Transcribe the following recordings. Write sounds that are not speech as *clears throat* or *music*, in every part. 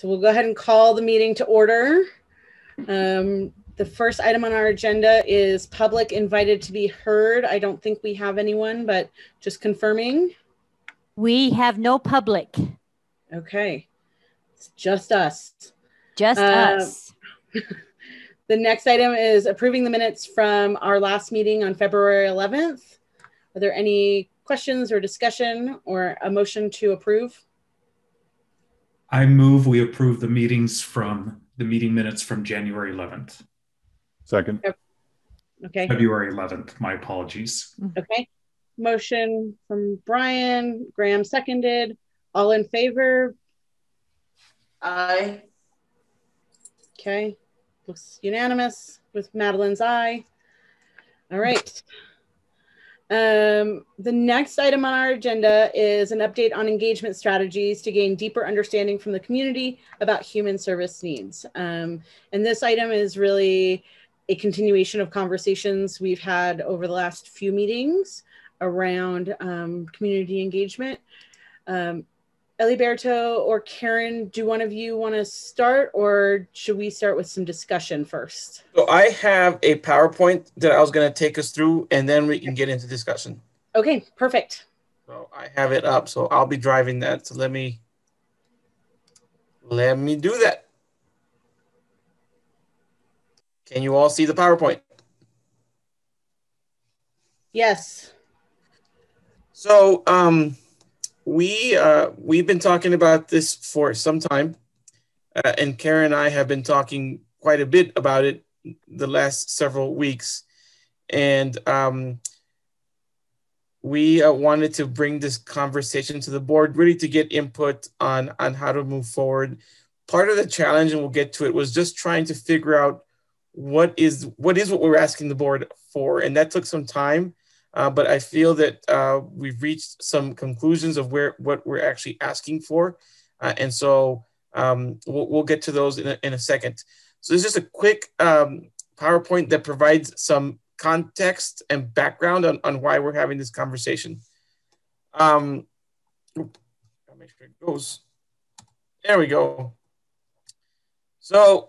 So we'll go ahead and call the meeting to order. Um, the first item on our agenda is public invited to be heard. I don't think we have anyone, but just confirming. We have no public, Okay. It's just us. just Um, us. *laughs* The next item is approving the minutes from our last meeting on February 11th. Are there any questions or discussion or a motion to approve? I move we approve the meetings from the meeting minutes from January 11th, Second, Okay, February 11th. My apologies. Mm-hmm. okay. Motion from Brian, Graham seconded. All in favor? Aye. Okay, looks unanimous with Madeline's aye. All right. Um, the next item on our agenda is an update on engagement strategies to gain deeper understanding from the community about human service needs. Um, and this item is really a continuation of conversations we've had over the last few meetings around um, community engagement. Um, Eliberto or Karen, do one of you want to start or should we start with some discussion first? So I have a PowerPoint that I was going to take us through, and then we can get into discussion. Okay, perfect. So I have it up, so I'll be driving that. So let me let me do that. Can you all see the PowerPoint? Yes. So um, we uh, we've been talking about this for some time, uh, and Karen and I have been talking quite a bit about it the last several weeks, and um, we uh, wanted to bring this conversation to the board, really to get input on on how to move forward. Part of the challenge, and we'll get to it, was just trying to figure out what is what is what we're asking the board for, and that took some time. Uh, but I feel that uh, we've reached some conclusions of where what we're actually asking for, uh, and so um, we'll, we'll get to those in a, in a second. So this is just a quick um, PowerPoint that provides some context and background on, on why we're having this conversation. Um, make sure it goes. There we go. So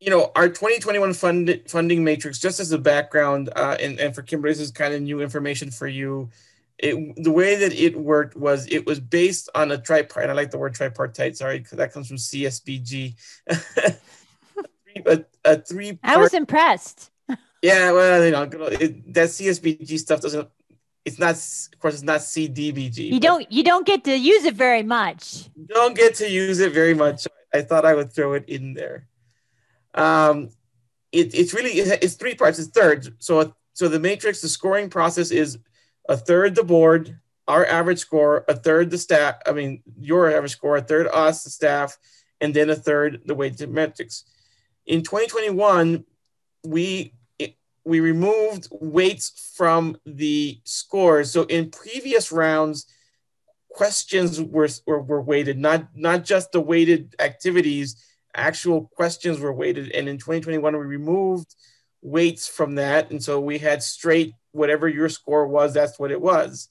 you know, our 2021 fund, funding matrix, just as a background, uh, and, and for Kimberly, this is kind of new information for you. It, the way that it worked was it was based on a tripartite. I like the word tripartite. Sorry, because that comes from CSBG. *laughs* a, a three. I was impressed. *laughs* Yeah, well, you know, it, that CSBG stuff doesn't. It's not, of course, it's not CDBG. You don't you don't get to use it very much. Don't get to use it very much. I thought I would throw it in there. Um, it, it's really it's three parts. It's third. So so the matrix, the scoring process is a third the board, our average score, a third the staff. I mean your average score, a third us, the staff, and then a third the weighted metrics. In 2021, we it, we removed weights from the scores. So in previous rounds, questions were, were, were weighted, not not just the weighted activities actual questions were weighted. And in 2021, we removed weights from that. And so we had straight, whatever your score was, that's what it was.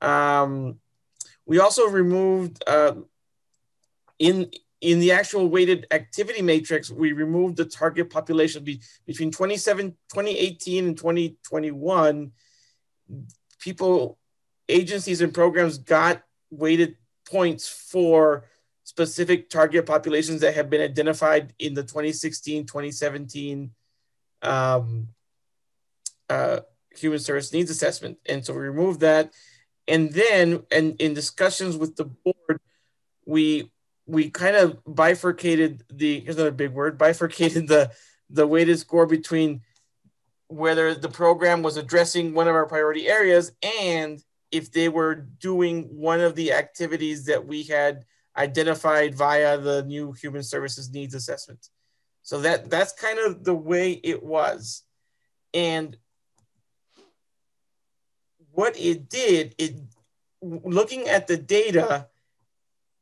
Um, we also removed uh, in in the actual weighted activity matrix, we removed the target population be, between 27, 2018 and 2021. People, agencies and programs got weighted points for specific target populations that have been identified in the 2016 2017 um, uh, human service needs assessment. And so we removed that. And then and in discussions with the board we we kind of bifurcated the here's another big word bifurcated the the weighted score between whether the program was addressing one of our priority areas and if they were doing one of the activities that we had identified via the new human services needs assessment. So that that's kind of the way it was. And what it did, it looking at the data,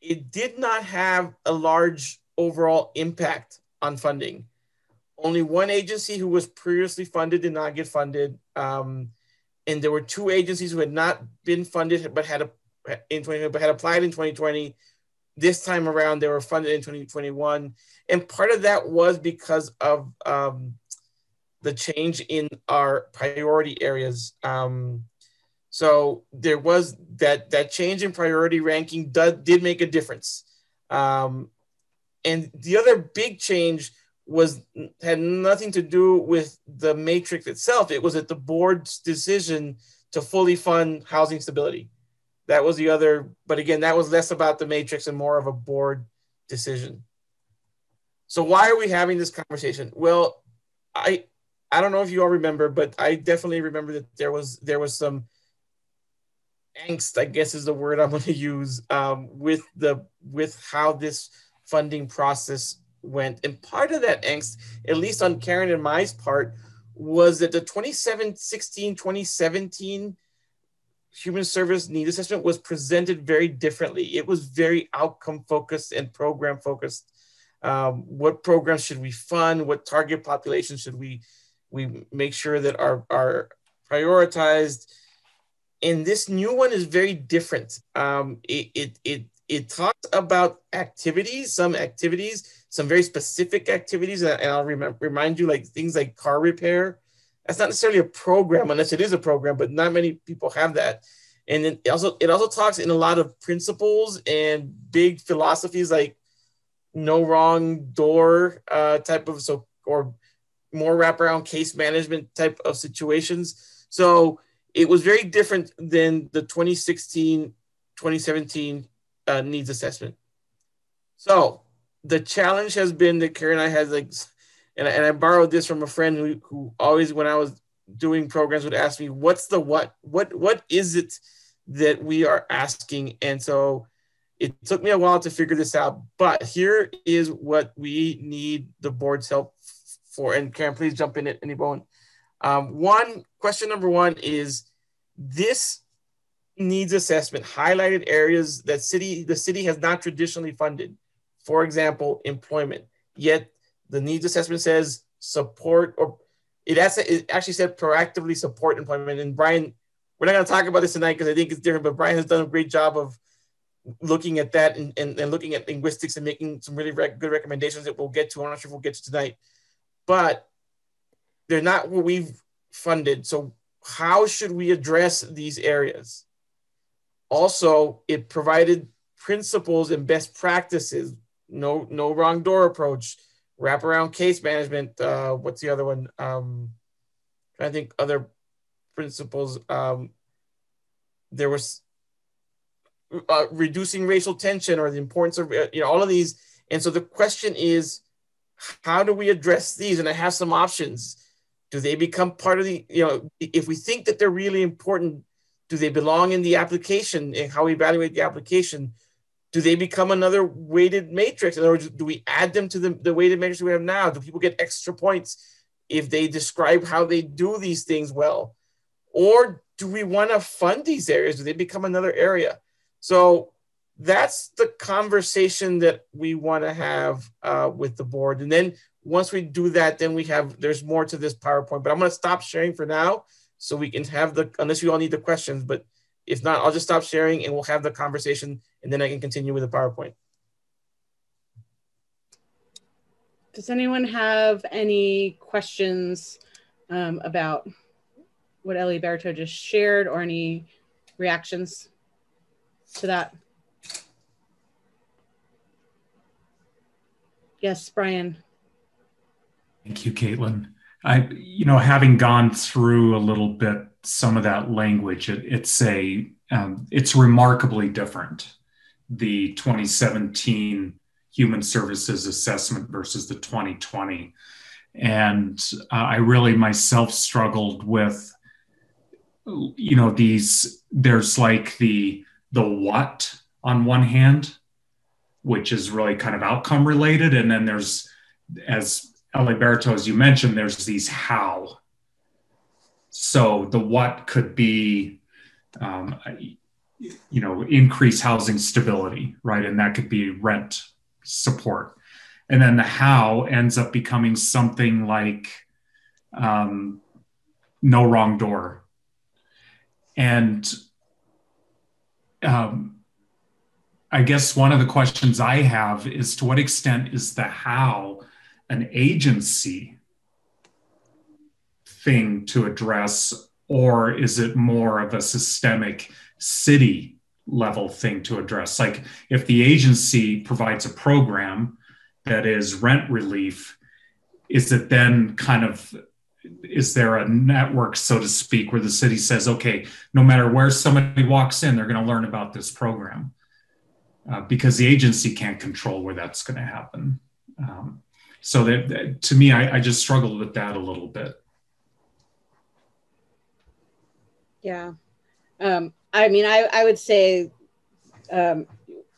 it did not have a large overall impact on funding. Only one agency who was previously funded did not get funded. Um, and there were two agencies who had not been funded but had a, in 2020 but had applied in 2020 this time around they were funded in 2021 and part of that was because of um, the change in our priority areas. Um, so there was that that change in priority ranking did, did make a difference. Um, and the other big change was had nothing to do with the matrix itself. It was at the board's decision to fully fund housing stability that was the other, but again, that was less about the matrix and more of a board decision. So why are we having this conversation? Well, I I don't know if you all remember, but I definitely remember that there was there was some angst, I guess is the word I'm *laughs* going to use, um, with the with how this funding process went. And part of that angst, at least on Karen and my part, was that the 2016, 2017 human service need assessment was presented very differently. It was very outcome focused and program focused. Um, what programs should we fund? What target population should we we make sure that are are prioritized? And this new one is very different. Um, it, it it it talks about activities, some activities, some very specific activities, and I'll remember, remind you like things like car repair that's not necessarily a program unless it is a program, but not many people have that. And then it also it also talks in a lot of principles and big philosophies like no wrong door uh, type of so or more wraparound case management type of situations. So it was very different than the 2016 2017 uh, needs assessment. So the challenge has been that Karen and I had like and, and I borrowed this from a friend who, who always, when I was doing programs, would ask me, "What's the what? What what is it that we are asking?" And so it took me a while to figure this out. But here is what we need the board's help for. And Karen, please jump in at any. Um, one question number one is this needs assessment highlighted areas that city the city has not traditionally funded. For example, employment. Yet the needs assessment says support or it, it actually said proactively support employment. And Brian, we're not going to talk about this tonight because I think it's different, but Brian has done a great job of looking at that and, and, and looking at linguistics and making some really rec- good recommendations that we'll get to. I'm not sure if we'll get to tonight, but they're not what we've funded. So how should we address these areas? Also, it provided principles and best practices, no, no wrong door approach, wraparound case management. Uh, what's the other one? Um, I think other principles. Um, there was uh, reducing racial tension or the importance of uh, you know all of these. And so the question is, how do we address these? And I have some options. Do they become part of the you know if we think that they're really important? Do they belong in the application and how we evaluate the application? Do they become another weighted matrix? In other words, do we add them to the, the weighted matrix we have now? Do people get extra points if they describe how they do these things well? Or do we want to fund these areas? Do they become another area? So that's the conversation that we want to have uh, with the board. And then once we do that, then we have, there's more to this PowerPoint, but I'm going to stop sharing for now so we can have the, unless you all need the questions, but if not, I'll just stop sharing and we'll have the conversation and then I can continue with the PowerPoint. Does anyone have any questions um, about what Eliberto just shared or any reactions to that? Yes, Brian. Thank you, Caitlin. I, you know, having gone through a little bit some of that language, it, it's a, um, it's remarkably different. The 2017 Human Services Assessment versus the 2020, and uh, I really myself struggled with, you know, these. There's like the the what on one hand, which is really kind of outcome related, and then there's as Eliberto, as you mentioned, there's these how. So the what could be, um, you know, increase housing stability, right? And that could be rent support. And then the how ends up becoming something like um, no wrong door. And um, I guess one of the questions I have is to what extent is the how an agency thing to address, or is it more of a systemic city level thing to address? Like if the agency provides a program that is rent relief, is it then kind of is there a network, so to speak, where the city says, okay, no matter where somebody walks in, they're going to learn about this program? Uh, because the agency can't control where that's going to happen. Um, so that, that, to me, I, I just struggled with that a little bit. Yeah. Um, I mean, I, I would say um,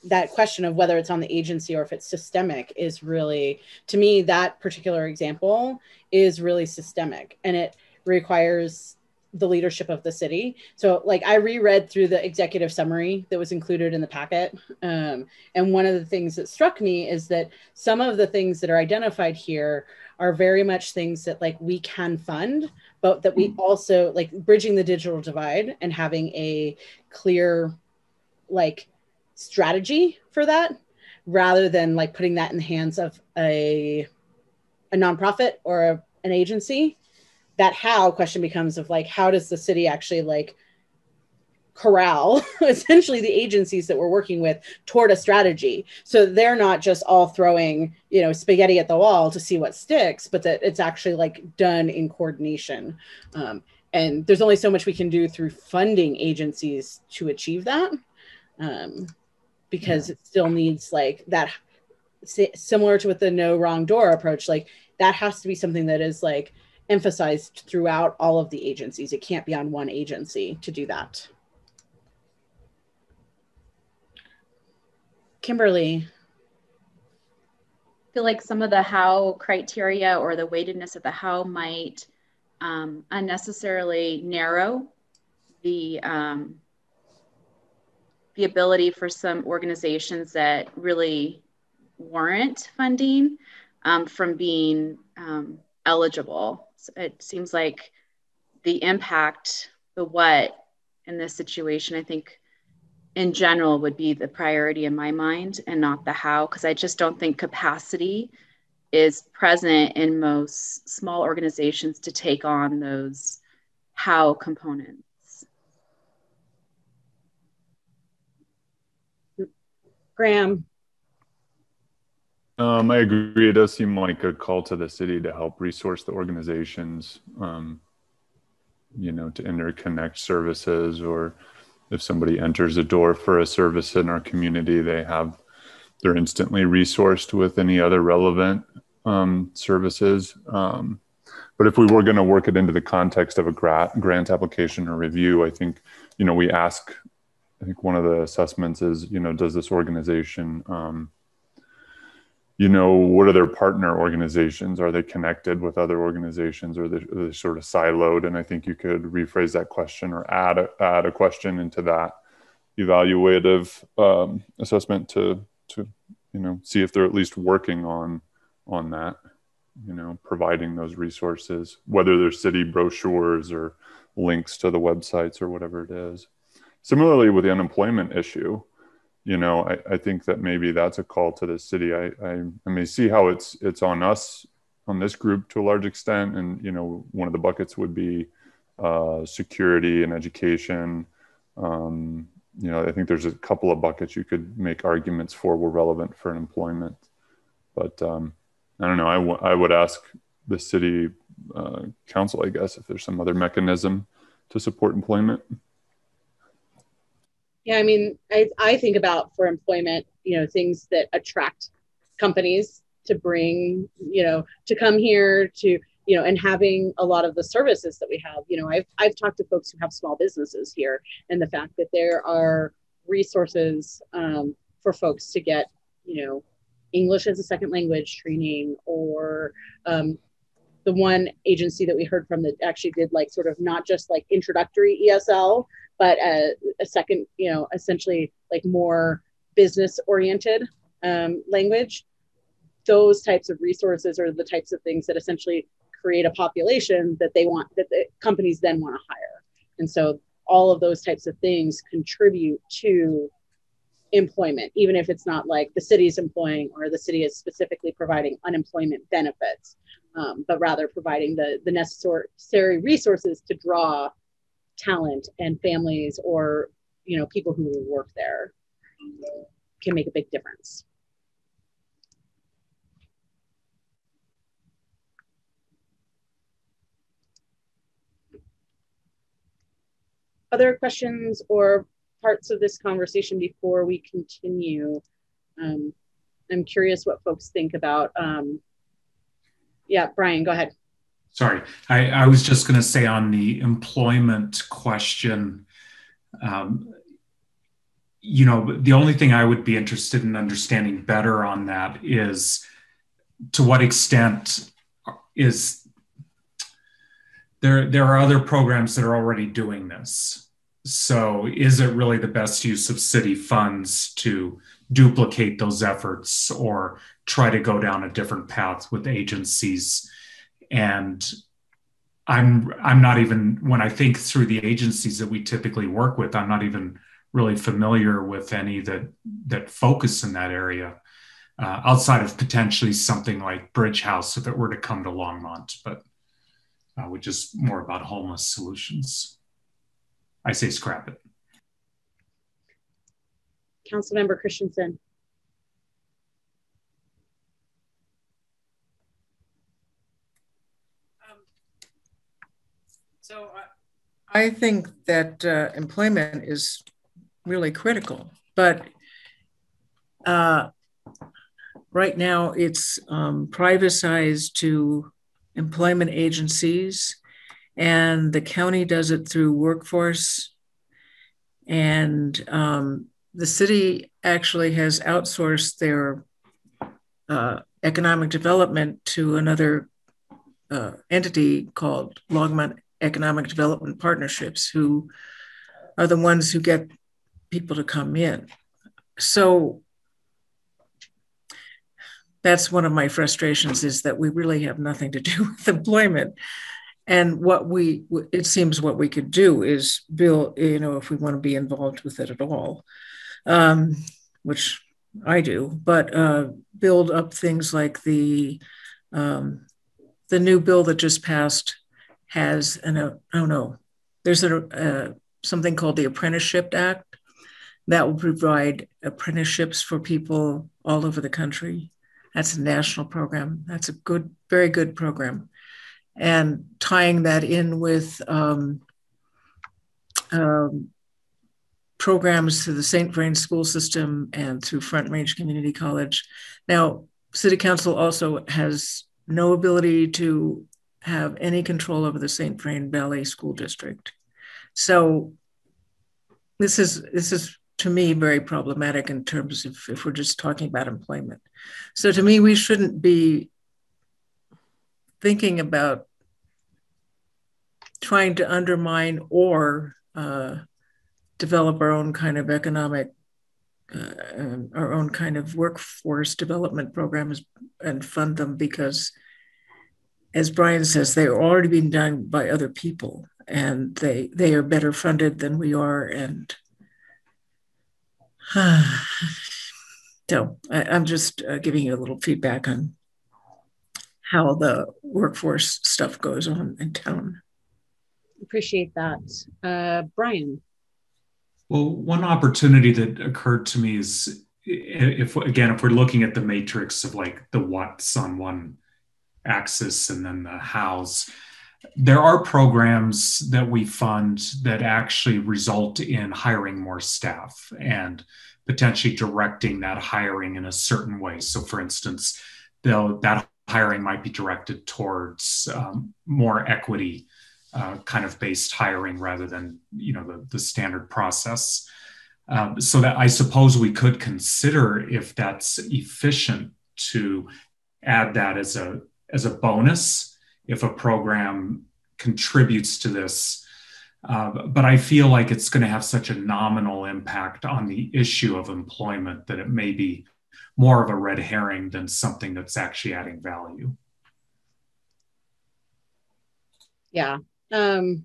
that question of whether it's on the agency or if it's systemic is really, to me, that particular example is really systemic and it requires the leadership of the city. So, like, I reread through the executive summary that was included in the packet. Um, and one of the things that struck me is that some of the things that are identified here are very much things that, like, we can fund, but that we also, like, bridging the digital divide and having a clear, like, strategy for that rather than like putting that in the hands of a a nonprofit or a, an agency that how question becomes of like how does the city actually like corral *laughs* essentially the agencies that we're working with toward a strategy so they're not just all throwing you know spaghetti at the wall to see what sticks but that it's actually like done in coordination um, and there's only so much we can do through funding agencies to achieve that um, because yeah. it still needs like that similar to with the no wrong door approach like that has to be something that is like emphasized throughout all of the agencies. It can't be on one agency to do that. Kimberly. I feel like some of the how criteria or the weightedness of the how might um, unnecessarily narrow the um, the ability for some organizations that really warrant funding um, from being um, eligible. It seems like the impact, the what in this situation, I think in general would be the priority in my mind and not the how, because I just don't think capacity is present in most small organizations to take on those how components. Graham. Um, I agree. It does seem like a call to the city to help resource the organizations, um, you know, to interconnect services, or if somebody enters a door for a service in our community, they have they're instantly resourced with any other relevant um, services. Um, but if we were going to work it into the context of a grant, grant application or review, I think you know we ask I think one of the assessments is, you know, does this organization, um, you know, what are their partner organizations? Are they connected with other organizations or they, are they sort of siloed? And I think you could rephrase that question or add a, add a question into that evaluative um, assessment to, to, you know, see if they're at least working on, on that, you know, providing those resources, whether they're city brochures or links to the websites or whatever it is. Similarly, with the unemployment issue, you know, I, I think that maybe that's a call to the city. I, I, I may see how it's it's on us on this group to a large extent, and you know, one of the buckets would be uh, security and education. Um, you know, I think there's a couple of buckets you could make arguments for were relevant for an employment, but um, I don't know. I, w- I would ask the city uh, council, I guess, if there's some other mechanism to support employment. Yeah, I mean, I, I think about for employment, you know, things that attract companies to bring, you know, to come here to, you know, and having a lot of the services that we have. You know, I've, I've talked to folks who have small businesses here and the fact that there are resources um, for folks to get, you know, English as a second language training or um, the one agency that we heard from that actually did like sort of not just like introductory ESL, but a, a second, you know, essentially like more business oriented um, language. Those types of resources are the types of things that essentially create a population that they want, that the companies then want to hire. And so all of those types of things contribute to employment, even if it's not like the city is employing or the city is specifically providing unemployment benefits, um, but rather providing the, the necessary resources to draw talent and families or you know people who work there can make a big difference. Other questions or parts of this conversation before we continue? Um, I'm curious what folks think about. Um, yeah, Brian, go ahead. Sorry, I, I was just going to say on the employment question, um, you know, the only thing I would be interested in understanding better on that is to what extent is there there are other programs that are already doing this. So is it really the best use of city funds to duplicate those efforts or try to go down a different path with agencies? And I'm I'm not even when I think through the agencies that we typically work with, I'm not even really familiar with any that that focus in that area uh, outside of potentially something like Bridge House if it were to come to Longmont, but uh, which is more about homeless solutions. I say scrap it. Councilmember Christensen. So I, I think that uh, employment is really critical. But uh, right now, it's um, privatized to employment agencies, and the county does it through workforce. And um, the city actually has outsourced their uh, economic development to another uh, entity called Longmont Economic Development Partnerships, who are the ones who get people to come in. So that's one of my frustrations is that we really have nothing to do *laughs* with employment. And what we, it seems what we could do is build, you know, if we want to be involved with it at all, um, which I do, but uh, build up things like the, um, the new bill that just passed has an, uh, I don't there's a, uh, something called the Apprenticeship Act, that will provide apprenticeships for people all over the country. That's a national program. That's a good, very good program. And tying that in with um, um, programs through the St. Vrain school system and through Front Range Community College. Now, City Council also has no ability to have any control over the St. Vrain Valley School District. So this is this is to me very problematic in terms of if we're just talking about employment. So to me, we shouldn't be thinking about trying to undermine or uh, develop our own kind of economic, uh, our own kind of workforce development programs and fund them because, as Brian says, they are already being done by other people and they they are better funded than we are and *sighs* so I, am just uh, giving you a little feedback on how the workforce stuff goes on in town. Appreciate that. Uh, Brian. Well, one opportunity that occurred to me is if, again, if we're looking at the matrix of like the what's on one axis and then the hows, there are programs that we fund that actually result in hiring more staff and potentially directing that hiring in a certain way. So, for instance, that hiring might be directed towards um, more equity uh, kind of based hiring rather than you know the, the standard process. Um, so that I suppose we could consider if that's efficient to add that as a as a bonus if a program contributes to this. Uh, but I feel like it's going to have such a nominal impact on the issue of employment that it may be more of a red herring than something that's actually adding value. Yeah. Um,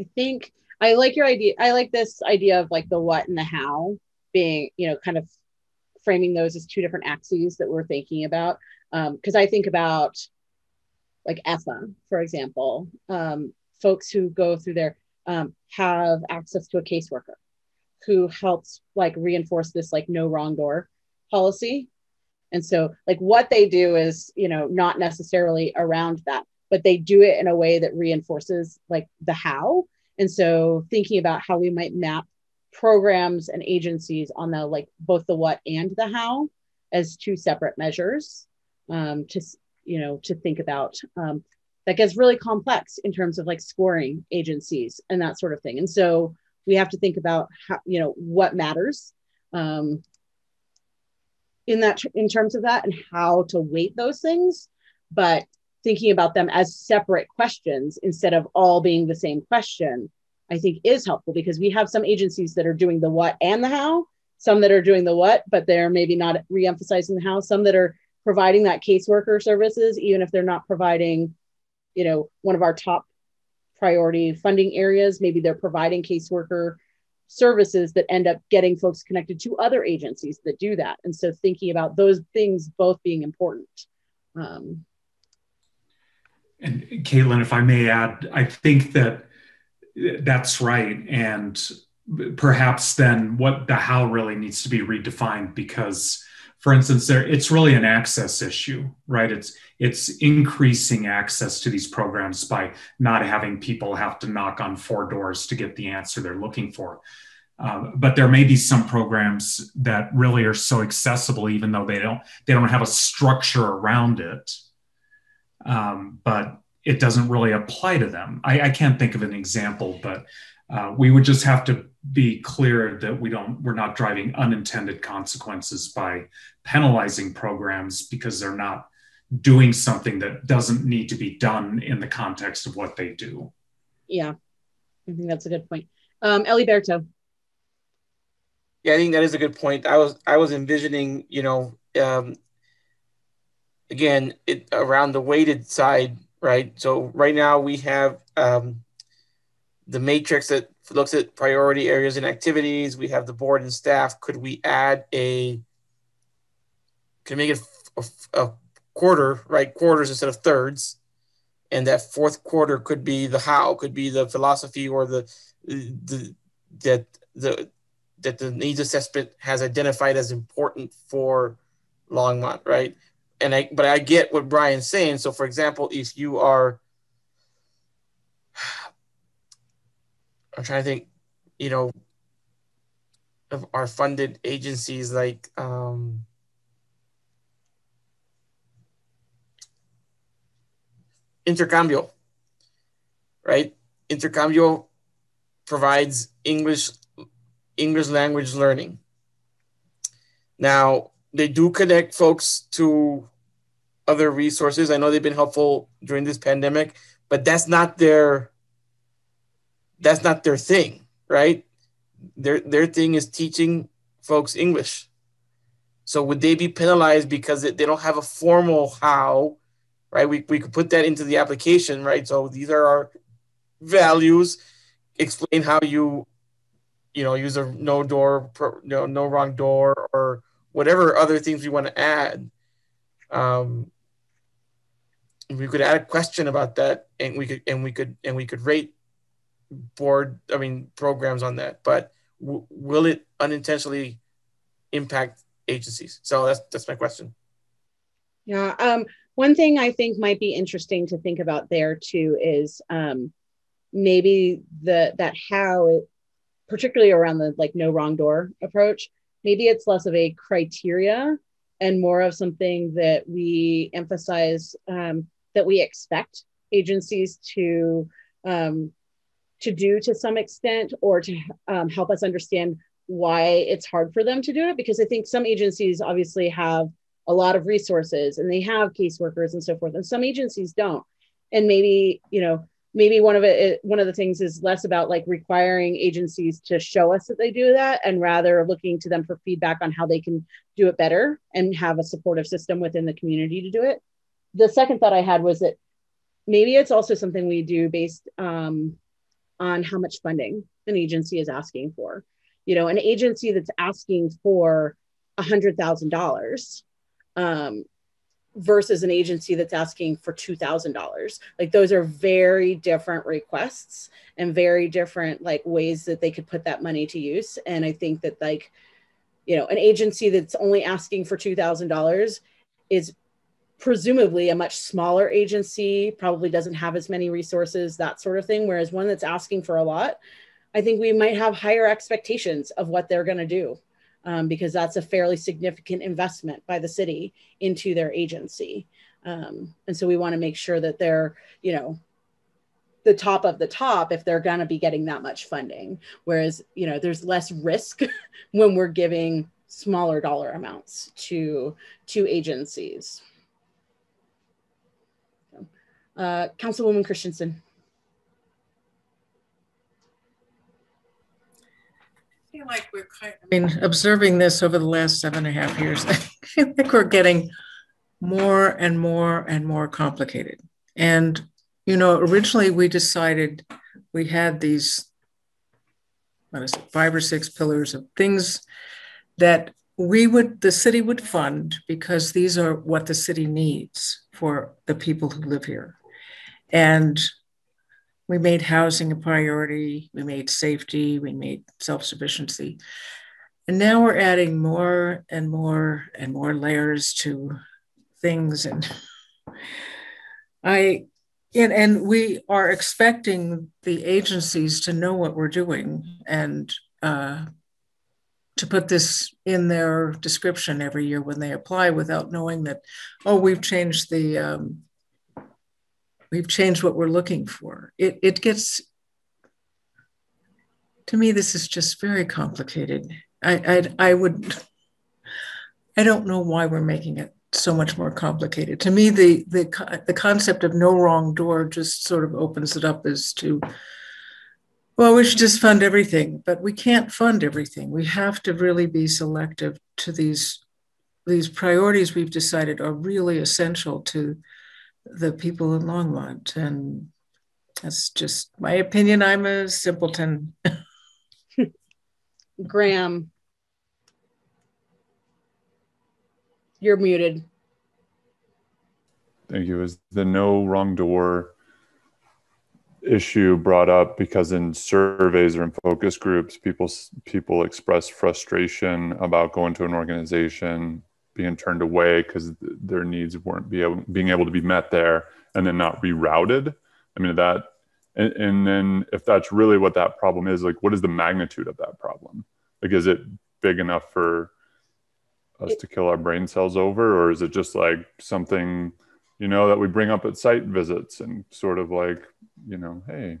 I think I like your idea. I like this idea of like the what and the how being, you know, kind of framing those as two different axes that we're thinking about. Because um, I think about like EFA, for example, um, folks who go through there um, have access to a caseworker who helps like reinforce this like no wrong door policy. And so like what they do is, you know, not necessarily around that, but they do it in a way that reinforces like the how. And so thinking about how we might map programs and agencies on the like both the what and the how as two separate measures um, to you know to think about um, that gets really complex in terms of like scoring agencies and that sort of thing. And so we have to think about how you know what matters um, in that in terms of that and how to weight those things. But thinking about them as separate questions instead of all being the same question I think is helpful because we have some agencies that are doing the what and the how, some that are doing the what, but they're maybe not re-emphasizing the how, some that are providing that caseworker services, even if they're not providing, you know, one of our top priority funding areas, maybe they're providing caseworker services that end up getting folks connected to other agencies that do that. And so thinking about those things both being important. Um, and Caitlin, if I may add, I think that that's right. And perhaps then what the how really needs to be redefined because for instance there it's really an access issue right? It's it's increasing access to these programs by not having people have to knock on four doors to get the answer they're looking for. Um, but there may be some programs that really are so accessible even though they don't they don't have a structure around it. Um, but it doesn't really apply to them. I, I can't think of an example, but uh, we would just have to be clear that we don't we're not driving unintended consequences by penalizing programs because they're not doing something that doesn't need to be done in the context of what they do. Yeah, I think that's a good point. Um, Eliberto. Yeah, I think that is a good point. I was I was envisioning, you know, um, again, it around the weighted side right? So right now we have um, the matrix that looks at priority areas and activities. We have the board and staff. Could we add a, can we make it a, a quarter, right? Quarters instead of thirds. And that fourth quarter could be the how, could be the philosophy or the, the that the that the needs assessment has identified as important for Longmont, right? And I but I get what Brian's saying. So for example, if you are I'm trying to think, you know, of our funded agencies like um Intercambio, right? Intercambio provides English English language learning. Now, they do connect folks to other resources. I know they've been helpful during this pandemic, but that's not their that's not their thing, right? Their their thing is teaching folks English. So would they be penalized because they don't have a formal how, right? We, we could put that into the application, right? So these are our values. Explain how you, you know, use a no door, no, no wrong door, or whatever other things we want to add. Um, we could add a question about that and we could and we could and we could rate board i mean programs on that but w- will it unintentionally impact agencies? So that's that's my question. Yeah um, one thing i think might be interesting to think about there too is um, maybe the that how it particularly around the like no wrong door approach maybe it's less of a criteria and more of something that we emphasize um, that we expect agencies to um, to do to some extent or to um, help us understand why it's hard for them to do it. Because i think some agencies obviously have a lot of resources and they have caseworkers and so forth and some agencies don't. And maybe you know maybe one of it one of the things is less about like requiring agencies to show us that they do that and rather looking to them for feedback on how they can do it better and have a supportive system within the community to do it the second thought I had was that maybe it's also something we do based um, on how much funding an agency is asking for. You know, an agency that's asking for $100,000 um, versus an agency that's asking for $2,000. Like those are very different requests and very different like ways that they could put that money to use. And I think that like, you know, an agency that's only asking for $2,000 is presumably a much smaller agency, probably doesn't have as many resources, that sort of thing. Whereas one that's asking for a lot, I think we might have higher expectations of what they're going to do um, because that's a fairly significant investment by the city into their agency. Um, and so we want to make sure that they're, you know, the top of the top if they're going to be getting that much funding. Whereas, you know, there's less risk *laughs* when we're giving smaller dollar amounts to to agencies. Uh, Councilwoman Christensen. Feel like we're kind of, I mean, observing this over the last seven and a half years, *laughs* I feel like we're getting more and more and more complicated. And, you know, originally we decided we had these, what is it, five or six pillars of things that we would, the city would fund because these are what the city needs for the people who live here. And we made housing a priority, we made safety, we made self sufficiency. And now we're adding more and more and more layers to things. And *laughs* I, and, and we are expecting the agencies to know what we're doing and uh, to put this in their description every year when they apply without knowing that, oh, we've changed the um, We've changed what we're looking for. It, it gets, to me, this is just very complicated. I, I, I would, I don't know why we're making it so much more complicated. To me, the, the, the concept of no wrong door just sort of opens it up as to, well, we should just fund everything, but we can't fund everything. We have to really be selective to these these priorities we've decided are really essential to the people in Longmont. And that's just my opinion. I'm a simpleton. *laughs* Graham, you're muted. Thank you. Is the no wrong door issue brought up because in surveys or in focus groups, people people express frustration about going to an organization being turned away because their needs weren't be able, being able to be met there and then not rerouted. I mean that and, and then if that's really what that problem is like what is the magnitude of that problem? Like is it big enough for us to kill our brain cells over or is it just like something you know that we bring up at site visits and sort of like you know hey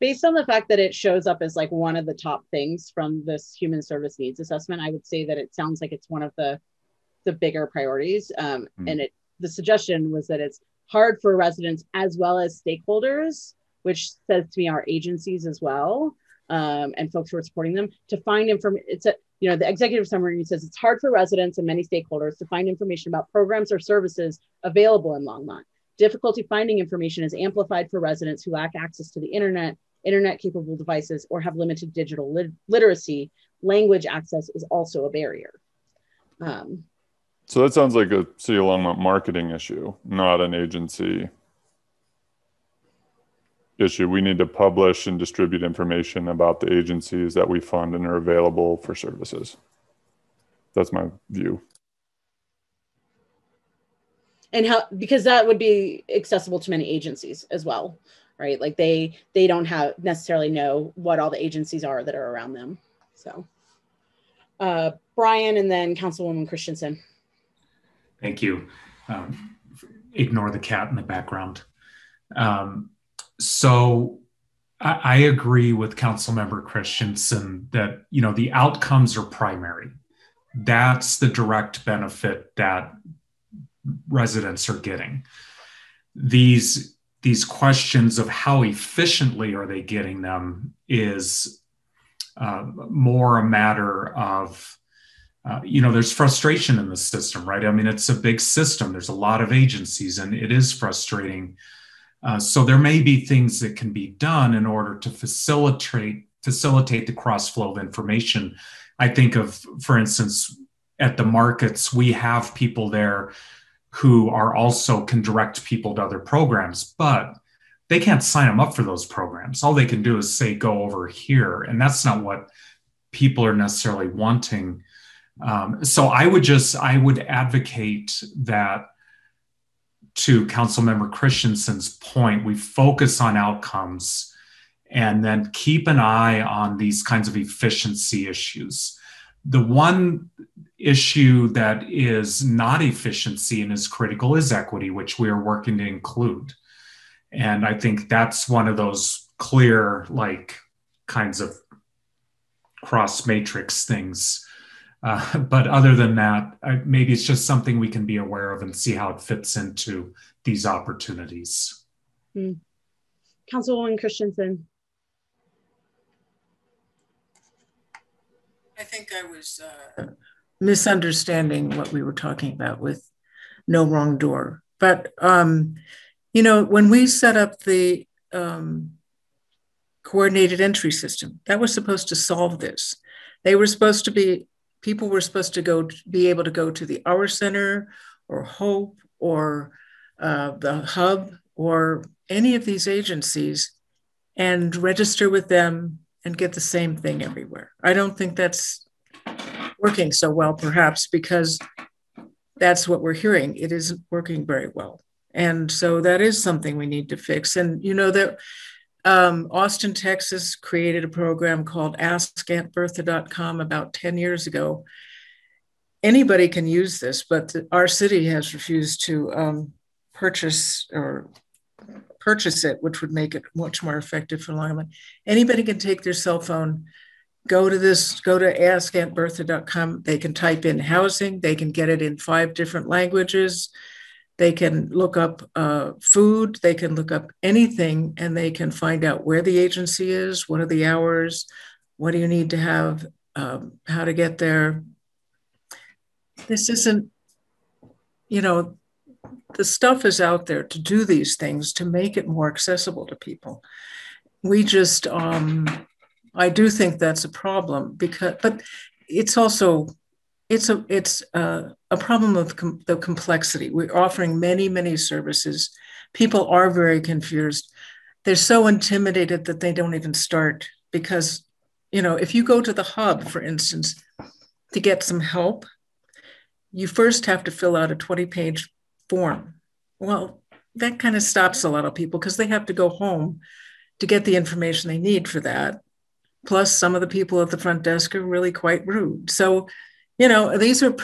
based on the fact that it shows up as like one of the top things from this human service needs assessment, I would say that it sounds like it's one of the the bigger priorities. Um, mm. And it the suggestion was that it's hard for residents as well as stakeholders, which says to me our agencies as well, um, and folks who are supporting them to find information. It's a you know the executive summary says it's hard for residents and many stakeholders to find information about programs or services available in Longmont. Difficulty finding information is amplified for residents who lack access to the internet internet capable devices, or have limited digital lit- literacy, language access is also a barrier. Um, so that sounds like a City of Longmont marketing issue, not an agency issue. We need to publish and distribute information about the agencies that we fund and are available for services. That's my view. And how, because that would be accessible to many agencies as well right? Like they they don't have necessarily know what all the agencies are that are around them so. Uh, brian and then councilwoman christensen. Thank you. Um, ignore the cat in the background. Um, so I, I agree with councilmember christensen that you know the outcomes are primary. That's the direct benefit that residents are getting. These these questions of how efficiently are they getting them is uh, more a matter of uh, you know there's frustration in the system right? I mean it's a big system. There's a lot of agencies and it is frustrating. Uh, so there may be things that can be done in order to facilitate facilitate the cross flow of information. I think of, for instance, at the markets, we have people there who are also can direct people to other programs, but they can't sign them up for those programs. All they can do is say, go over here. And that's not what people are necessarily wanting. Um, so I would just, I would advocate that to Councilmember Christensen's point, we focus on outcomes and then keep an eye on these kinds of efficiency issues. The one issue that is not efficiency and is critical is equity, which we are working to include. And I think that's one of those clear, like, kinds of cross matrix things. Uh, *laughs* but other than that, I, maybe it's just something we can be aware of and see how it fits into these opportunities. Hmm. Councilwoman Christensen. I think I was uh, misunderstanding what we were talking about with no wrong door. But, um, you know, when we set up the um, coordinated entry system, that was supposed to solve this. They were supposed to be, people were supposed to go, be able to go to the Our Center or Hope or uh, the Hub or any of these agencies and register with them and get the same thing everywhere. I don't think that's working so well, perhaps because that's what we're hearing. It isn't working very well. And so that is something we need to fix. And you know that um, Austin, Texas created a program called AskAuntBertha.com about 10 years ago. Anybody can use this, but our city has refused to um, purchase or purchase it, which would make it much more effective for run. Anybody can take their cell phone, go to this, go to askauntbertha.com. They can type in housing. They can get it in five different languages. They can look up uh, food. They can look up anything, and they can find out where the agency is, what are the hours, what do you need to have, um, how to get there. This isn't, you know, the stuff is out there to do these things to make it more accessible to people. We just, um, I do think that's a problem because, but it's also, it's a it's a, a problem of com- the complexity. We're offering many many services. People are very confused. They're so intimidated that they don't even start because, you know, if you go to the hub, for instance, to get some help, you first have to fill out a 20 page form. Well, that kind of stops a lot of people because they have to go home to get the information they need for that. Plus, some of the people at the front desk are really quite rude. So, you know, these are,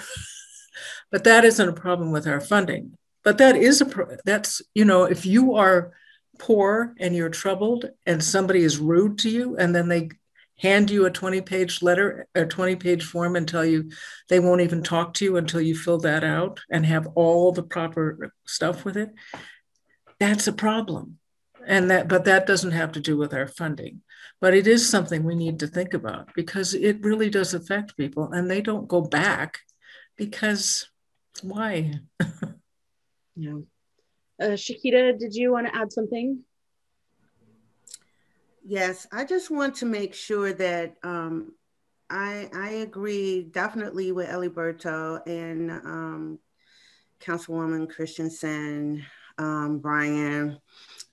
*laughs* but that isn't a problem with our funding. But that is a, that's, you know, if you are poor and you're troubled and somebody is rude to you and then they hand you a 20 page letter or 20 page form and tell you they won't even talk to you until you fill that out and have all the proper stuff with it that's a problem and that but that doesn't have to do with our funding but it is something we need to think about because it really does affect people and they don't go back because why? *laughs* Yeah. Uh, shakita did you want to add something? Yes, I just want to make sure that um, I, I agree definitely with Eliberto and um, Councilwoman Christensen, um, Brian.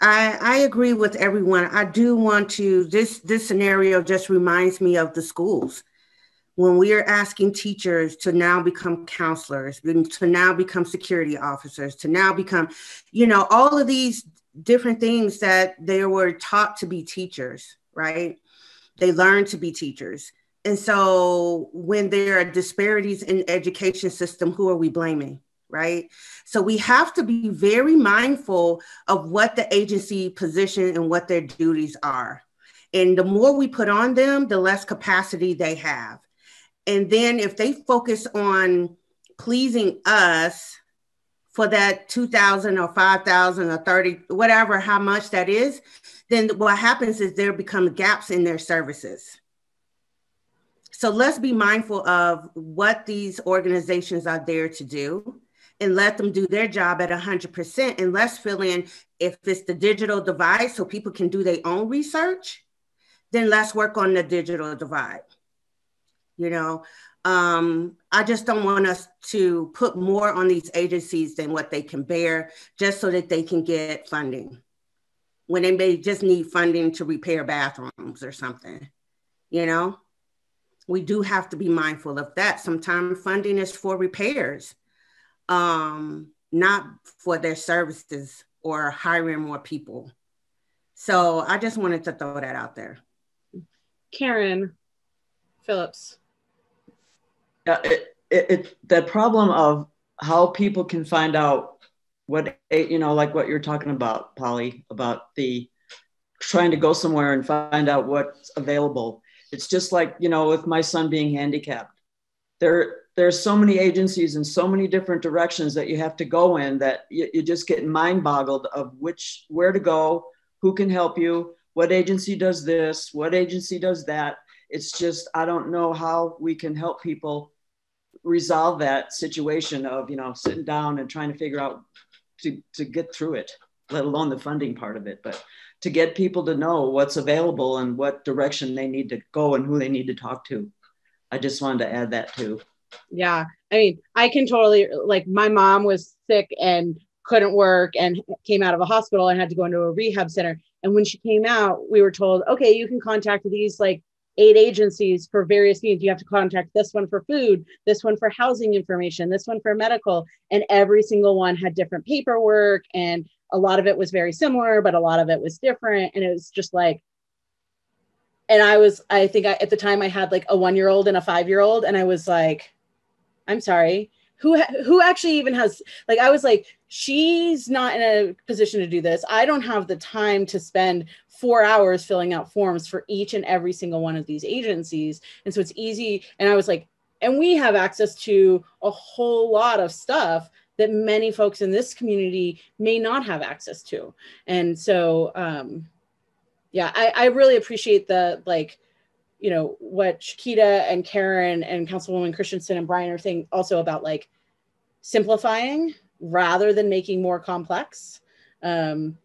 I, I agree with everyone. I do want to, this, this scenario just reminds me of the schools. When we are asking teachers to now become counselors, to now become security officers, to now become, you know, all of these different things that they were taught to be teachers, right? They learned to be teachers. And so when there are disparities in education system, who are we blaming? Right. So we have to be very mindful of what the agency position and what their duties are. And the more we put on them, the less capacity they have. And then if they focus on pleasing us for that 2000 or 5000 or 30 whatever how much that is then what happens is there become gaps in their services so let's be mindful of what these organizations are there to do and let them do their job at 100% and let's fill in if it's the digital divide so people can do their own research then let's work on the digital divide. You know um, i just don't want us to put more on these agencies than what they can bear just so that they can get funding when they may just need funding to repair bathrooms or something you know? We do have to be mindful of that. Sometimes funding is for repairs um, not for their services or hiring more people. So I just wanted to throw that out there. Karen Phillips. Yeah, it, it, it, the problem of how people can find out what, you know, like what you're talking about, Polly, about the trying to go somewhere and find out what's available. It's just like, you know, with my son being handicapped. There, there's so many agencies and so many different directions that you have to go in that you, you just get mind boggled of which where to go who can help you what agency does this what agency does that. It's just i don't know how we can help people resolve that situation of you know sitting down and trying to figure out to, to get through it let alone the funding part of it but to get people to know what's available and what direction they need to go and who they need to talk to. I just wanted to add that too yeah. I mean, I can totally like my mom was sick and couldn't work and came out of a hospital and had to go into a rehab center. And when she came out, we were told, okay, you can contact these like eight agencies for various needs. You have to contact this one for food, this one for housing information, this one for medical. And every single one had different paperwork. And a lot of it was very similar, but a lot of it was different. And it was just like, and I was, I think I, at the time I had like a one year old and a five year old. And I was like, I'm sorry. Who who actually even has like I was like she's not in a position to do this. I don't have the time to spend 4 hours filling out forms for each and every single one of these agencies. And so it's easy and I was like and we have access to a whole lot of stuff that many folks in this community may not have access to. And so um yeah, I, I really appreciate the like you know what Shakita and Karen and Councilwoman Christensen and Brian are saying also about like simplifying rather than making more complex. Um,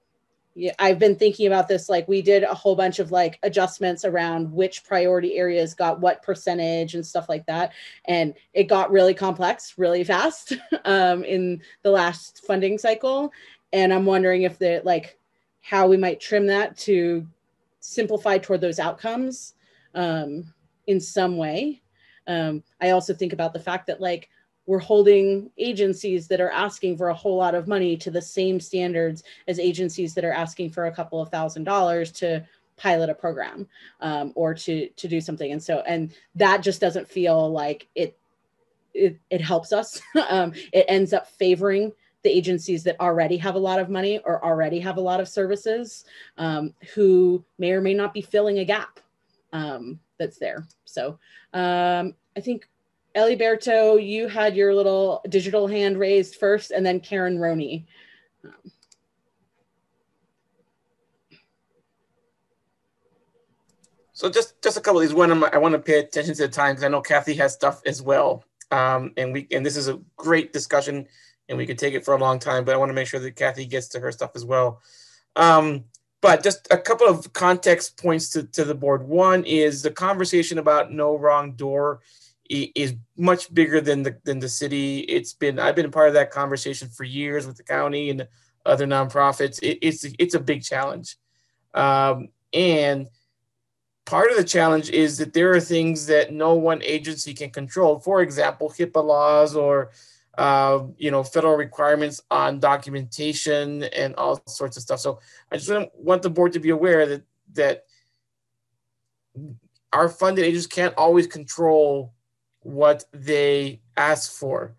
yeah, I've been thinking about this. Like we did a whole bunch of like adjustments around which priority areas got what percentage and stuff like that, and it got really complex really fast *laughs* um, in the last funding cycle. And I'm wondering if the like how we might trim that to simplify toward those outcomes um, in some way. Um, I also think about the fact that like we're holding agencies that are asking for a whole lot of money to the same standards as agencies that are asking for a couple of thousand dollars to pilot a program um, or to to do something. And so and that just doesn't feel like it it, it helps us. *laughs* um, it ends up favoring the agencies that already have a lot of money or already have a lot of services um, who may or may not be filling a gap um, that's there. So um, I think Eliberto, you had your little digital hand raised first, and then Karen Roney. Um, So just just a couple of these. One, I want to pay attention to the time because I know Kathy has stuff as well, um, and we and this is a great discussion, and we could take it for a long time. But I want to make sure that Kathy gets to her stuff as well. Um, but just a couple of context points to, to the board. One is the conversation about no wrong door is much bigger than the than the city. It's been I've been part of that conversation for years with the county and other nonprofits. It, it's it's a big challenge, um, and part of the challenge is that there are things that no one agency can control. For example, HIPAA laws or uh, you know, federal requirements on documentation and all sorts of stuff. So I just want the board to be aware that that our funded agents can't always control what they ask for.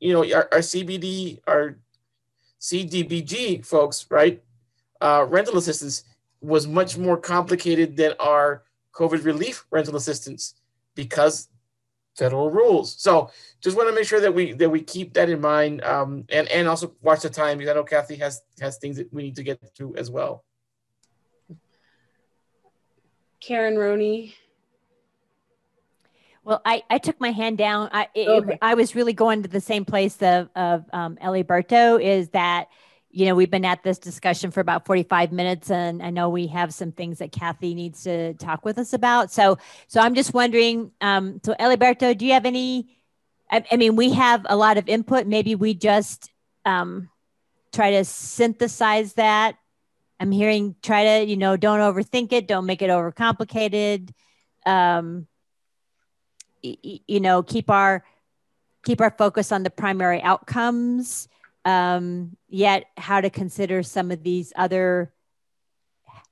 You know, our, our CBD, our CDBG folks, right? Uh, rental assistance was much more complicated than our COVID relief rental assistance because federal rules. So just want to make sure that we that we keep that in mind, um, and and also watch the time because I know Kathy has has things that we need to get through as well. Karen Roney. Well, I, I took my hand down. I it, Okay. I was really going to the same place of of um, Eliberto. Is that you know we've been at this discussion for about forty five minutes, and I know we have some things that Kathy needs to talk with us about. So so I'm just wondering. Um, so Eliberto, do you have any? I, I mean, we have a lot of input. Maybe we just um, try to synthesize that. I'm hearing try to you know don't overthink it, don't make it overcomplicated. Um, you know keep our keep our focus on the primary outcomes um yet how to consider some of these other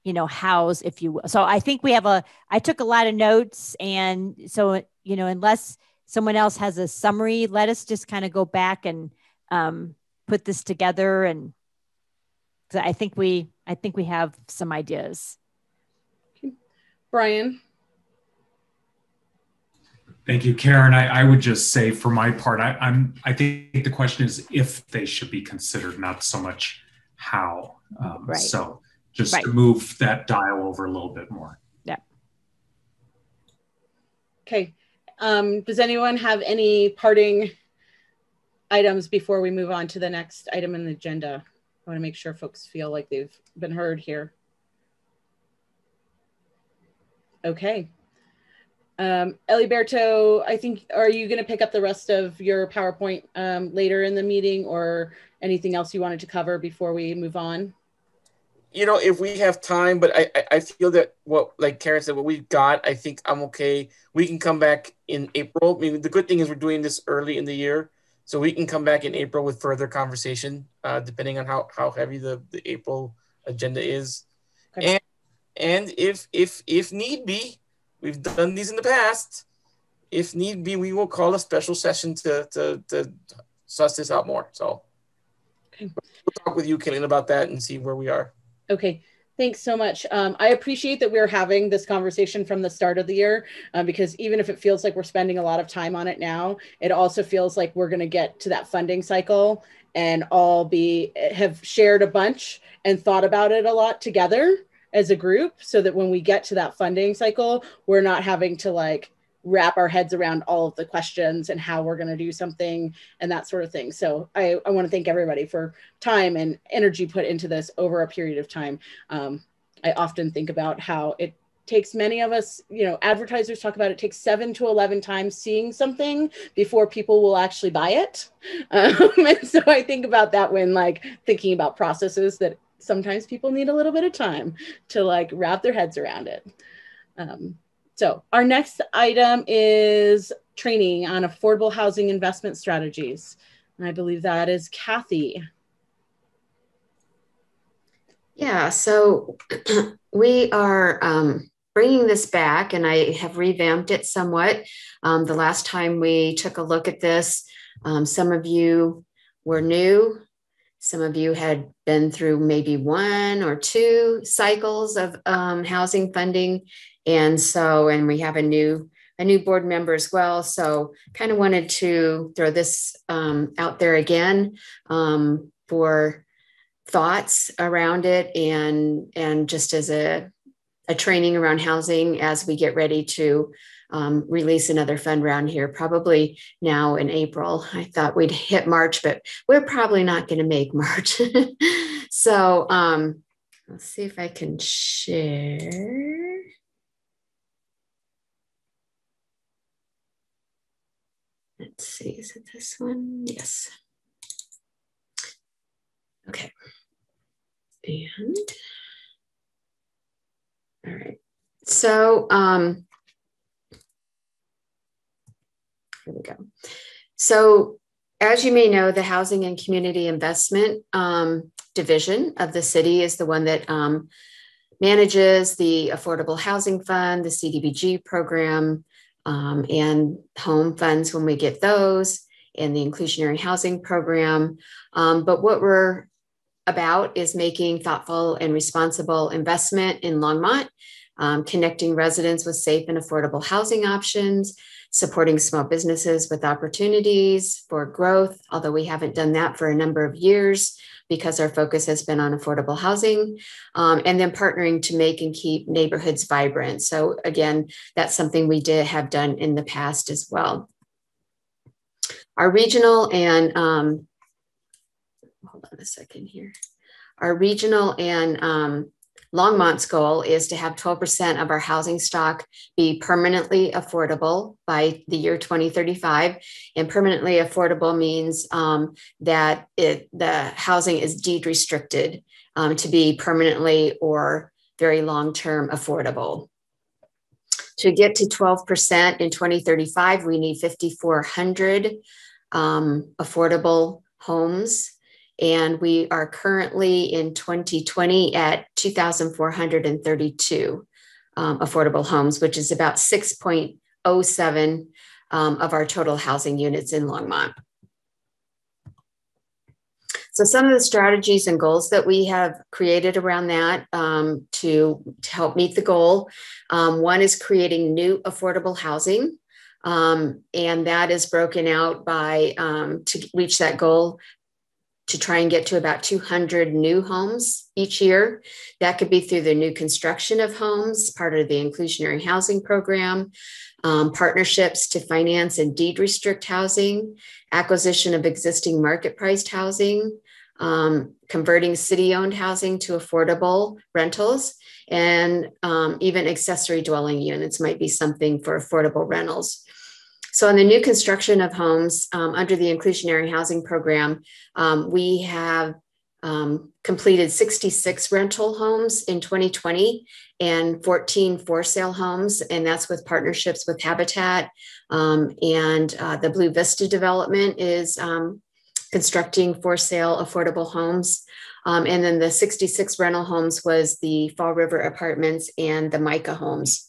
you know hows if you will so i think we have a i took a lot of notes and so you know unless someone else has a summary let us just kind of go back and um put this together and 'cause i think we i think we have some ideas Brian. Thank you, Karen. I, I would just say for my part, I, I'm I think the question is if they should be considered, not so much how. Um, Right. So just Right. to move that dial over a little bit more. Yeah. Okay. Um, does anyone have any parting items before we move on to the next item in the agenda? I want to make sure folks feel like they've been heard here. Okay. Um, Eliberto, I think, are you going to pick up the rest of your PowerPoint um, later in the meeting or anything else you wanted to cover before we move on? you know, if we have time, but I, I, feel that what, like Karen said, what we've got, I think I'm okay. We can come back in April. I mean, the good thing is we're doing this early in the year, so we can come back in April with further conversation, uh, depending on how, how heavy the, the April agenda is. Okay. And and if if if need be, we've done these in the past. If need be, we will call a special session to to, to suss this out more. So Okay. we'll talk with you, Kaylin, about that and see where we are. Okay, thanks so much. Um, I appreciate that we're having this conversation from the start of the year uh, because even if it feels like we're spending a lot of time on it now, it also feels like we're going to get to that funding cycle and all be have shared a bunch and thought about it a lot together as a group so that when we get to that funding cycle, we're not having to like wrap our heads around all of the questions and how we're going to do something and that sort of thing. So I, I want to thank everybody for time and energy put into this over a period of time. Um, I often think about how it takes many of us, you know, advertisers talk about it takes seven to 11 times seeing something before people will actually buy it. *laughs* Um, and so I think about that when like thinking about processes that sometimes people need a little bit of time to like wrap their heads around it. Um, so our next item is training on affordable housing investment strategies. And I believe that is Kathy. Yeah, so *clears throat* we are um, bringing this back, and I have revamped it somewhat. Um, the last time we took a look at this, um, some of you were new. Some of you had been through maybe one or two cycles of um, housing funding, and so and we have a new a new board member as well. So kind of wanted to throw this um, out there again um, for thoughts around it and and just as a a training around housing as we get ready to um, release another fund round here probably now in april. I thought we'd hit march but we're probably not going to make march. *laughs* So um, let's see if i can share. Let's see is it this one? Yes. Okay. And all right. So um here we go. So as you may know, the Housing and Community Investment um, Division of the city is the one that um, manages the Affordable Housing Fund, the CDBG program, um, and home funds when we get those, and the Inclusionary Housing Program. Um, but what we're about is making thoughtful and responsible investment in Longmont um, connecting residents with safe and affordable housing options, supporting small businesses with opportunities for growth, although we haven't done that for a number of years because our focus has been on affordable housing, um, and then partnering to make and keep neighborhoods vibrant. So again, that's something we did have done in the past as well. Our regional and, um, hold on a second here. Our regional and um, Longmont's goal is to have 12% of our housing stock be permanently affordable by the year 2035. And permanently affordable means um, that it, the housing is deed restricted um, to be permanently or very long term affordable. To get to 12% in 2035, we need 5,400 um, affordable homes and we are currently in 2020 at 2,432 um, affordable homes, which is about 6.07 um, of our total housing units in Longmont. So some of the strategies and goals that we have created around that um, to, to help meet the goal. Um, one is creating new affordable housing. Um, and that is broken out by um, to reach that goal to try and get to about 200 new homes each year. That could be through the new construction of homes, part of the inclusionary housing program, um, partnerships to finance and deed restrict housing, acquisition of existing market priced housing, um, converting city owned housing to affordable rentals, and um, even accessory dwelling units might be something for affordable rentals. So, on the new construction of homes um, under the inclusionary housing program, um, we have um, completed 66 rental homes in 2020 and 14 for sale homes, and that's with partnerships with Habitat. Um, and uh, the Blue Vista development is um, constructing for sale affordable homes. Um, and then the 66 rental homes was the Fall River Apartments and the Micah homes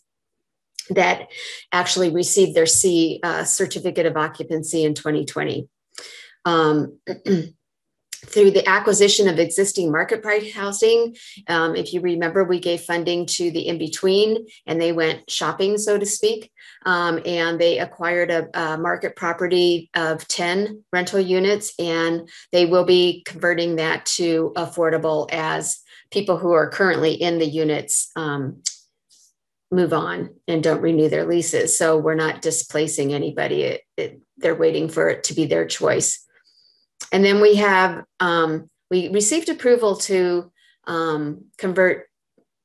that actually received their C uh, certificate of occupancy in 2020. Um, *clears throat* through the acquisition of existing market price housing. Um, if you remember, we gave funding to the Inn Between and they went shopping, so to speak. Um, and they acquired a, a, market property of 10 rental units, and they will be converting that to affordable as people who are currently in the units um, move on and don't renew their leases. So we're not displacing anybody. It, it, they're waiting for it to be their choice. And then we have, um, we received approval to um, convert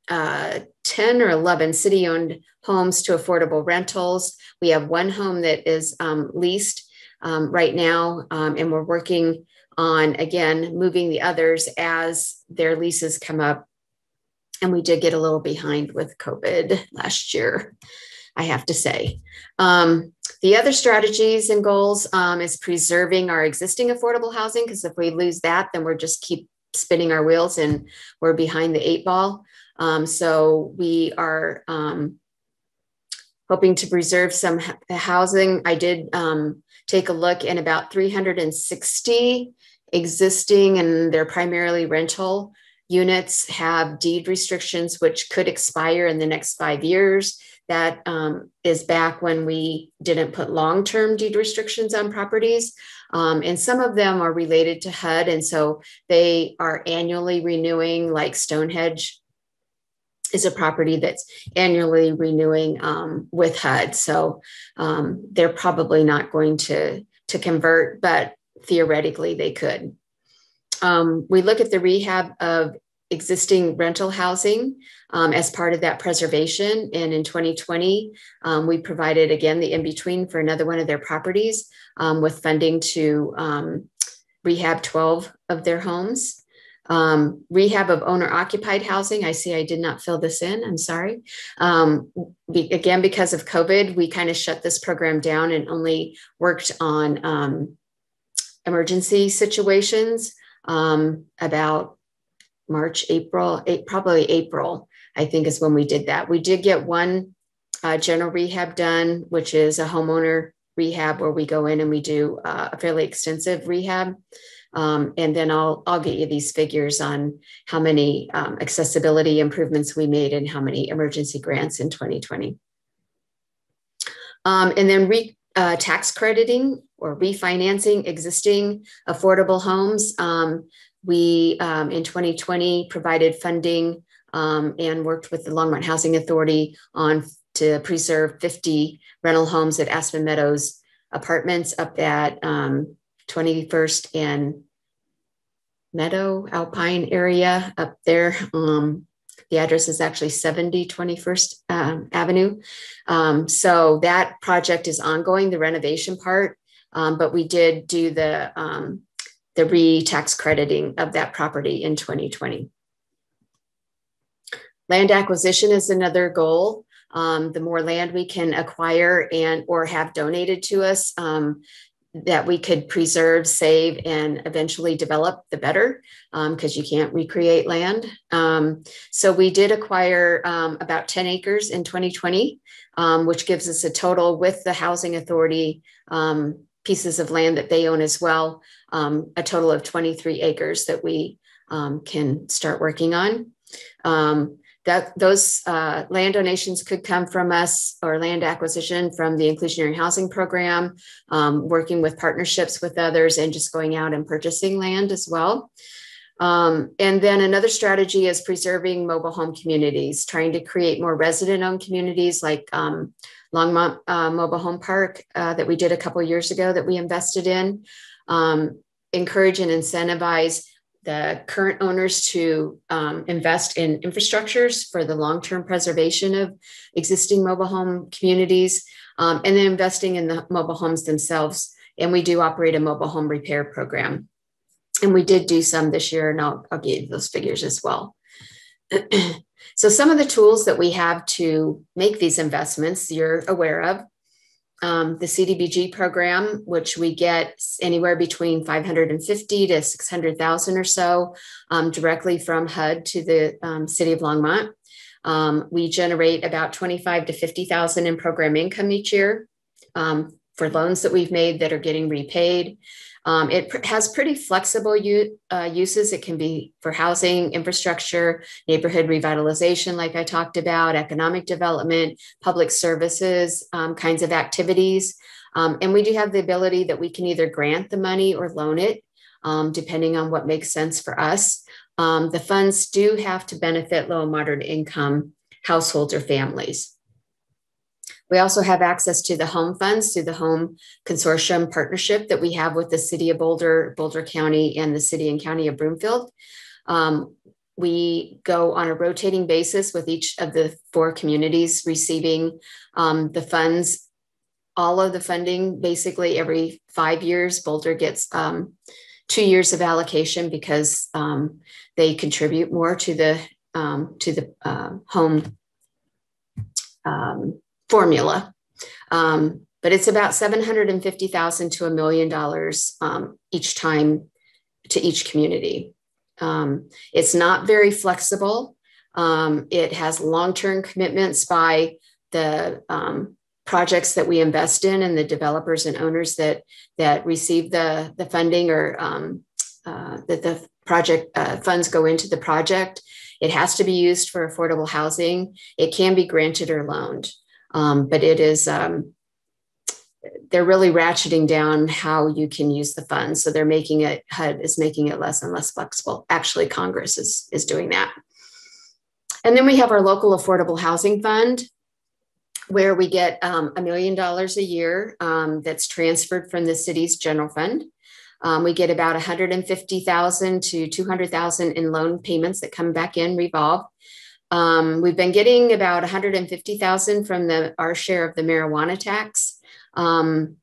uh, 10 or 11 city owned homes to affordable rentals. We have one home that is um, leased um, right now, um, and we're working on, again, moving the others as their leases come up and we did get a little behind with COVID last year, I have to say. Um, the other strategies and goals um, is preserving our existing affordable housing, because if we lose that, then we're just keep spinning our wheels and we're behind the eight ball. Um, so we are um, hoping to preserve some housing. I did um, take a look in about 360 existing, and they're primarily rental units have deed restrictions which could expire in the next five years. That um, is back when we didn't put long term deed restrictions on properties. Um, and some of them are related to HUD. And so they are annually renewing, like Stonehenge is a property that's annually renewing um, with HUD. So um, they're probably not going to, to convert, but theoretically they could. Um, we look at the rehab of existing rental housing um, as part of that preservation. And in 2020, um, we provided again the Inn Between for another one of their properties um, with funding to um, rehab 12 of their homes. Um, rehab of owner occupied housing. I see I did not fill this in. I'm sorry. Um, be, again, because of COVID, we kind of shut this program down and only worked on emergency situations um, about March, April, probably April, I think is when we did that. We did get one uh, general rehab done, which is a homeowner rehab where we go in and we do uh, a fairly extensive rehab. Um, and then I'll, I'll get you these figures on how many um, accessibility improvements we made and how many emergency grants in 2020. Um, and then re, uh, tax crediting or refinancing existing affordable homes. Um, we, um, in 2020, provided funding um, and worked with the Longmont Housing Authority on to preserve 50 rental homes at Aspen Meadows Apartments up at 21st um, and Meadow Alpine area up there. Um, the address is actually 70 21st um, Avenue. So that project is ongoing, the renovation part, um, but we did do the, um, the re-tax crediting of that property in 2020. Land acquisition is another goal. Um, the more land we can acquire and or have donated to us, um, that we could preserve, save, and eventually develop, the better, because um, you can't recreate land. Um, so we did acquire um, about 10 acres in 2020, um, which gives us a total with the Housing Authority pieces of land that they own as well, um, a total of 23 acres that we can start working on. That those uh, land donations could come from us or land acquisition from the inclusionary housing program um, working with partnerships with others and just going out and purchasing land as well. Um, and then another strategy is preserving mobile home communities trying to create more resident owned communities like um, longmont uh, mobile home park uh, that we did a couple years ago that we invested in um, encourage and incentivize the current owners to um, invest in infrastructures for the long-term preservation of existing mobile home communities, um, and then investing in the mobile homes themselves. And we do operate a mobile home repair program. And we did do some this year, and I'll, I'll give you those figures as well. *clears throat* so some of the tools that we have to make these investments you're aware of um, the CDBG program, which we get anywhere between 550 to 600,000 or so um, directly from HUD to the um, city of Longmont. Um, we generate about 25 to 50,000 in program income each year um, for loans that we've made that are getting repaid. Um, it pr- has pretty flexible u- uh, uses. It can be for housing, infrastructure, neighborhood revitalization, like I talked about, economic development, public services um, kinds of activities. Um, and we do have the ability that we can either grant the money or loan it, um, depending on what makes sense for us. Um, the funds do have to benefit low and moderate income households or families. We also have access to the home funds through the home consortium partnership that we have with the city of Boulder, Boulder County, and the city and county of Broomfield. Um, we go on a rotating basis with each of the four communities receiving um, the funds, all of the funding basically every five years. Boulder gets um, two years of allocation because um, they contribute more to the um, to the uh, home um, formula. Um, but it's about 750,000 to a million dollars um, each time to each community. Um, it's not very flexible. Um, it has long-term commitments by the um, projects that we invest in and the developers and owners that that receive the, the funding or um, uh, that the project uh, funds go into the project. It has to be used for affordable housing. It can be granted or loaned. Um, but it is, um, they're really ratcheting down how you can use the funds. So they're making it, HUD is making it less and less flexible. Actually, Congress is, is doing that. And then we have our local affordable housing fund, where we get um, a million dollars a year um, that's transferred from the city's general fund. Um, we get about 150,000 to 200,000 in loan payments that come back in revolve. Um, we've been getting about 150,000 from the our share of the marijuana tax. Um,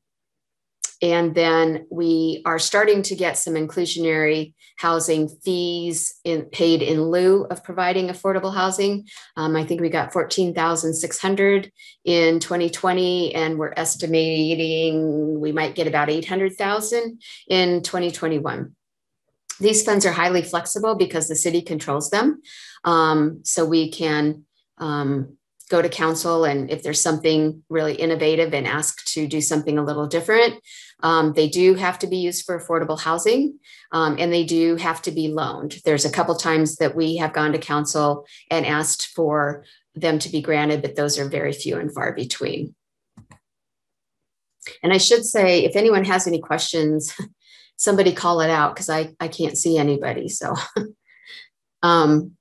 and then we are starting to get some inclusionary housing fees in, paid in lieu of providing affordable housing. Um, I think we got 14,600 in 2020, and we're estimating we might get about 800,000 in 2021. These funds are highly flexible because the city controls them. Um, so we can um, go to council and if there's something really innovative and ask to do something a little different. Um, they do have to be used for affordable housing um, and they do have to be loaned. There's a couple times that we have gone to council and asked for them to be granted, but those are very few and far between. And I should say, if anyone has any questions, *laughs* somebody call it out because I, I can't see anybody. So, *laughs* um,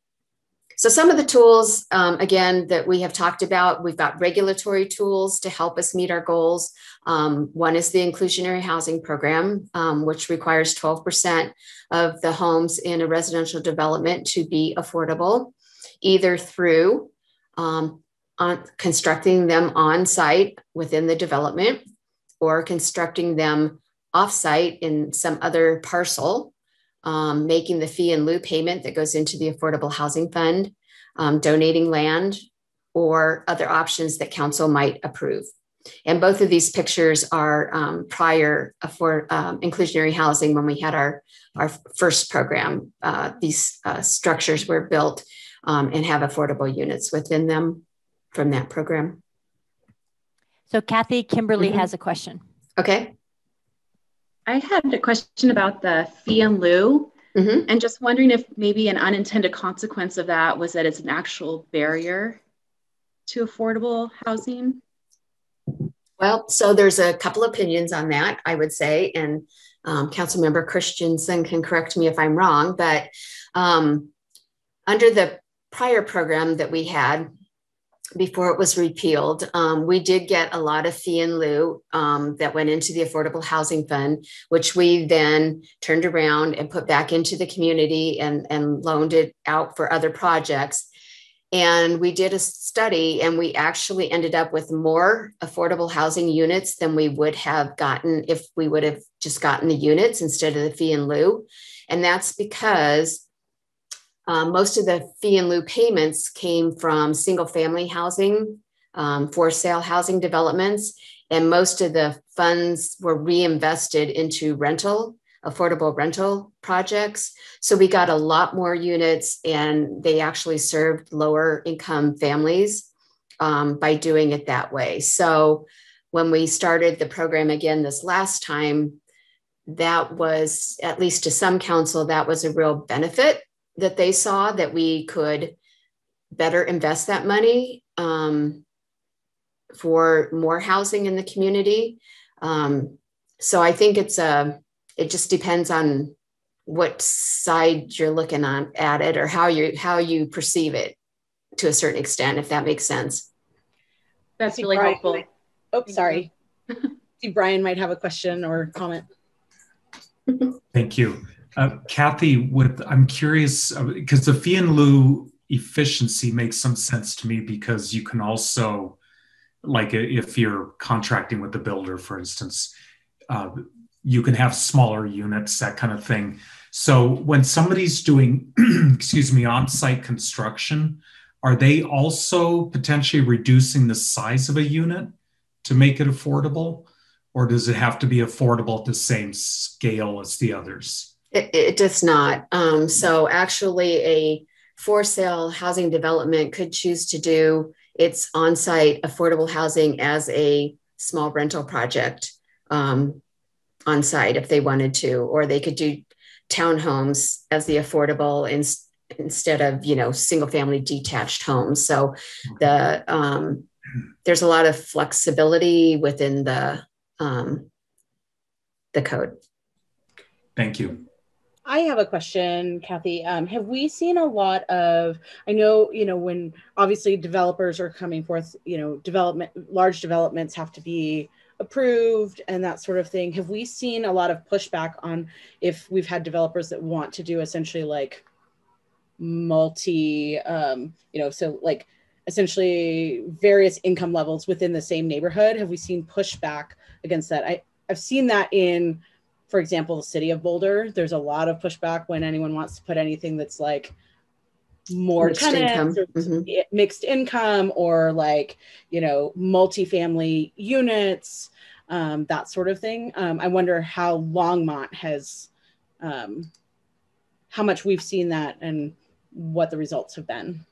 so some of the tools, um, again, that we have talked about, we've got regulatory tools to help us meet our goals. Um, one is the inclusionary housing program, um, which requires 12% of the homes in a residential development to be affordable, either through um, on constructing them on site within the development or constructing them offsite in some other parcel, um, making the fee in lieu payment that goes into the Affordable Housing Fund, um, donating land, or other options that council might approve. And both of these pictures are um, prior for um, inclusionary housing when we had our, our first program. Uh, these uh, structures were built um, and have affordable units within them from that program. So Kathy Kimberly mm -hmm. has a question. Okay. I had a question about the fee in lieu, mm-hmm. and just wondering if maybe an unintended consequence of that was that it's an actual barrier to affordable housing. Well, so there's a couple opinions on that, I would say, and um, Councilmember Christensen can correct me if I'm wrong, but um, under the prior program that we had, before it was repealed, um, we did get a lot of fee in lieu um, that went into the Affordable Housing Fund, which we then turned around and put back into the community and, and loaned it out for other projects. And we did a study, and we actually ended up with more affordable housing units than we would have gotten if we would have just gotten the units instead of the fee in lieu. And that's because um, most of the fee in lieu payments came from single family housing, um, for sale housing developments, and most of the funds were reinvested into rental, affordable rental projects. So we got a lot more units, and they actually served lower income families um, by doing it that way. So when we started the program again this last time, that was, at least to some council, that was a real benefit that they saw that we could better invest that money um, for more housing in the community. Um, so I think it's a, it just depends on what side you're looking on at it or how you how you perceive it to a certain extent, if that makes sense. That's really Brian, helpful. Oh, sorry. *laughs* See, Brian might have a question or comment. Thank you. Uh, Kathy, with I'm curious because uh, the fee in lieu efficiency makes some sense to me because you can also, like if you're contracting with the builder, for instance, uh, you can have smaller units, that kind of thing. So when somebody's doing, *clears throat* excuse me, on-site construction, are they also potentially reducing the size of a unit to make it affordable? Or does it have to be affordable at the same scale as the others? It, it does not. Um, so actually, a for sale housing development could choose to do its on site affordable housing as a small rental project um, on site if they wanted to, or they could do townhomes as the affordable in, instead of you know single family detached homes. So the um, there's a lot of flexibility within the um, the code. Thank you. I have a question, Kathy. Um, have we seen a lot of? I know, you know, when obviously developers are coming forth, you know, development, large developments have to be approved and that sort of thing. Have we seen a lot of pushback on if we've had developers that want to do essentially like multi, um, you know, so like essentially various income levels within the same neighborhood? Have we seen pushback against that? I, I've seen that in for example, the city of Boulder, there's a lot of pushback when anyone wants to put anything that's like more mixed tenants income. Mm-hmm. mixed income or like, you know, multifamily units, um, that sort of thing. Um, I wonder how Longmont has, um, how much we've seen that and what the results have been.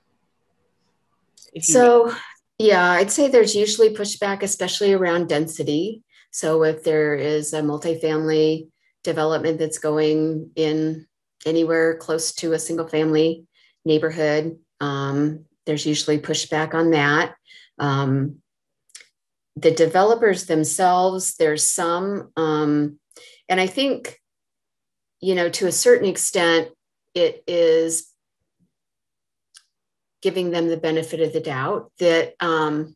so Yeah, I'd say there's usually pushback, especially around density. So if there is a multifamily development that's going in anywhere close to a single family neighborhood, um, there's usually pushback on that. Um, the developers themselves, there's some, um, and I think, you know, to a certain extent, it is giving them the benefit of the doubt that, um,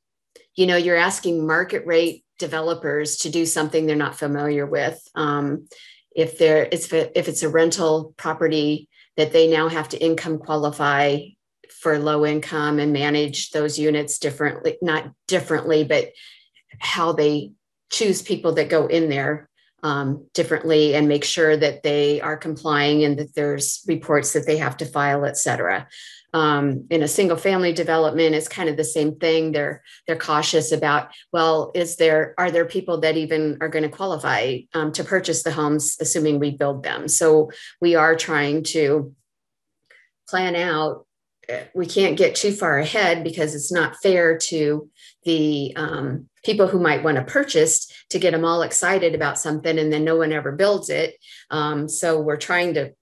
you know, you're asking market rate developers to do something they're not familiar with. Um, if there, if it's a rental property that they now have to income qualify for low income and manage those units differently, not differently, but how they choose people that go in there um, differently and make sure that they are complying and that there's reports that they have to file, et cetera. Um, in a single family development, it's kind of the same thing. They're they're cautious about well, is there are there people that even are going to qualify um, to purchase the homes, assuming we build them? So we are trying to plan out. Eh, we can't get too far ahead because it's not fair to the um, people who might want to purchase to get them all excited about something and then no one ever builds it. Um, so we're trying to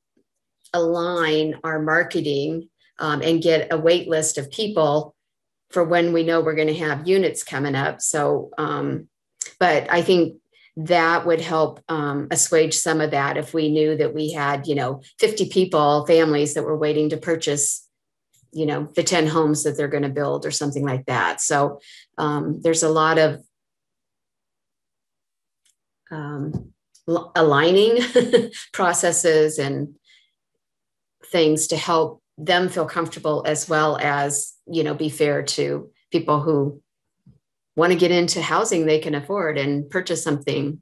align our marketing um, and get a wait list of people for when we know we're going to have units coming up. So, um, but I think that would help um, assuage some of that if we knew that we had, you know, 50 people, families that were waiting to purchase you know the 10 homes that they're going to build or something like that so um, there's a lot of um, aligning *laughs* processes and things to help them feel comfortable as well as you know be fair to people who want to get into housing they can afford and purchase something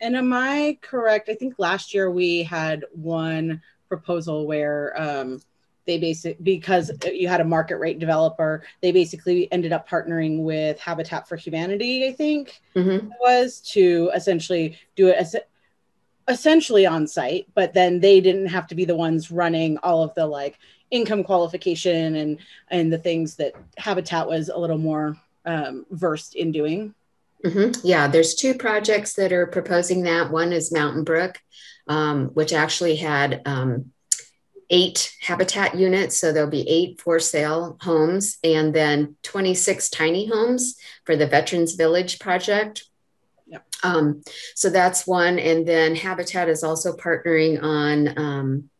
and am i correct i think last year we had one proposal where um, they basically because you had a market rate developer they basically ended up partnering with habitat for humanity i think mm-hmm. was to essentially do it as essentially on site but then they didn't have to be the ones running all of the like income qualification and and the things that habitat was a little more um, versed in doing mm-hmm. yeah there's two projects that are proposing that one is mountain brook um, which actually had um, eight habitat units. So there'll be eight for sale homes and then 26 tiny homes for the Veterans Village project. Um, so that's one. And then Habitat is also partnering on um,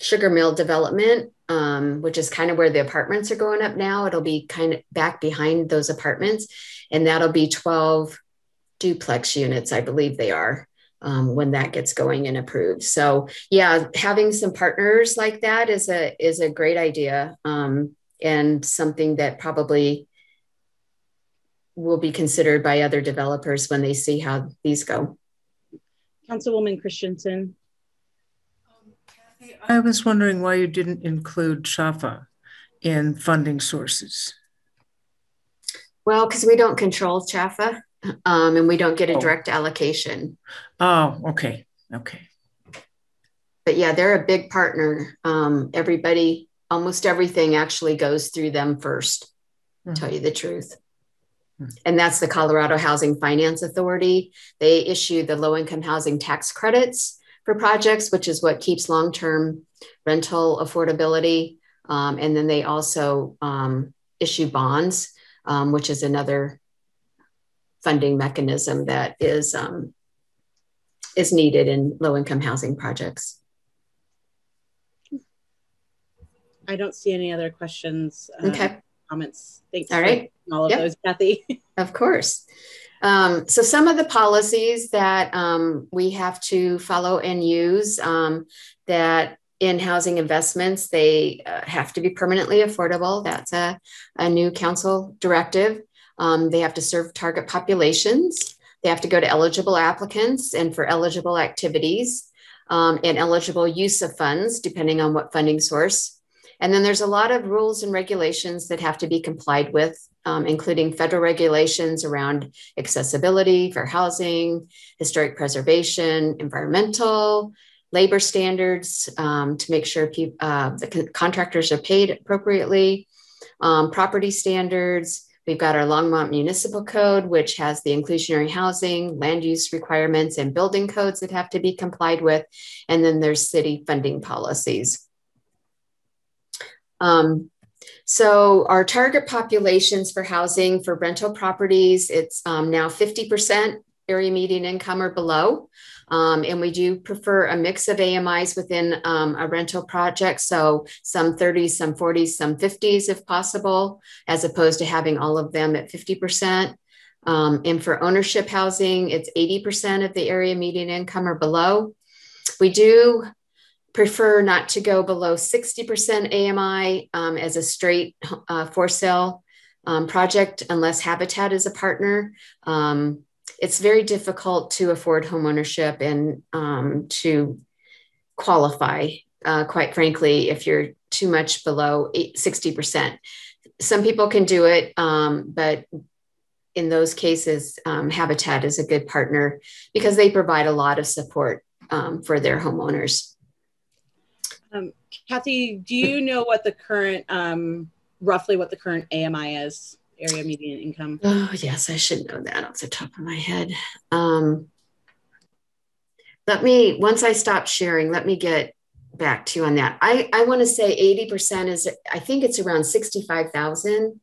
Sugar Mill development, um, which is kind of where the apartments are going up now. It'll be kind of back behind those apartments, and that'll be 12 duplex units, I believe they are um, when that gets going and approved. So yeah, having some partners like that is a is a great idea um, and something that probably will be considered by other developers when they see how these go. Councilwoman Christensen. I was wondering why you didn't include CHFA in funding sources. Well, because we don't control CHFA um, and we don't get a oh. direct allocation. Oh, okay. Okay. But yeah, they're a big partner. Um, everybody, almost everything actually goes through them 1st mm-hmm. tell you the truth. Mm-hmm. And that's the Colorado Housing Finance Authority. They issue the low income housing tax credits for projects, which is what keeps long term rental affordability. Um, and then they also um, issue bonds, um, which is another funding mechanism that is um, is needed in low income housing projects. I don't see any other questions. Um, okay. Comments. Thanks. All right. All of yep. those, Kathy. *laughs* of course. Um, so some of the policies that um, we have to follow and use um, that in housing investments, they uh, have to be permanently affordable. That's a, a new council directive. Um, they have to serve target populations. They have to go to eligible applicants and for eligible activities um, and eligible use of funds, depending on what funding source. And then there's a lot of rules and regulations that have to be complied with, um, including federal regulations around accessibility for housing, historic preservation, environmental, labor standards um, to make sure pe- uh, the contractors are paid appropriately, um, property standards. We've got our Longmont Municipal Code, which has the inclusionary housing, land use requirements, and building codes that have to be complied with. And then there's city funding policies. Um, so our target populations for housing for rental properties, it's um, now 50% area median income or below. Um, and we do prefer a mix of AMIs within um, a rental project. So some 30s, some 40s, some 50s if possible, as opposed to having all of them at 50%. Um, and for ownership housing, it's 80% of the area median income or below. We do prefer not to go below 60% AMI um, as a straight uh, for sale um, project unless Habitat is a partner. Um, it's very difficult to afford homeownership and um, to qualify, uh, quite frankly, if you're too much below 60%. Some people can do it, um, but in those cases, um, Habitat is a good partner because they provide a lot of support for their homeowners. Kathy, do you know what the current, um, roughly what the current AMI is? area median income? Oh, yes, I should know that off the top of my head. Um, let me, once I stop sharing, let me get back to you on that. I, I want to say 80% is, I think it's around 65,000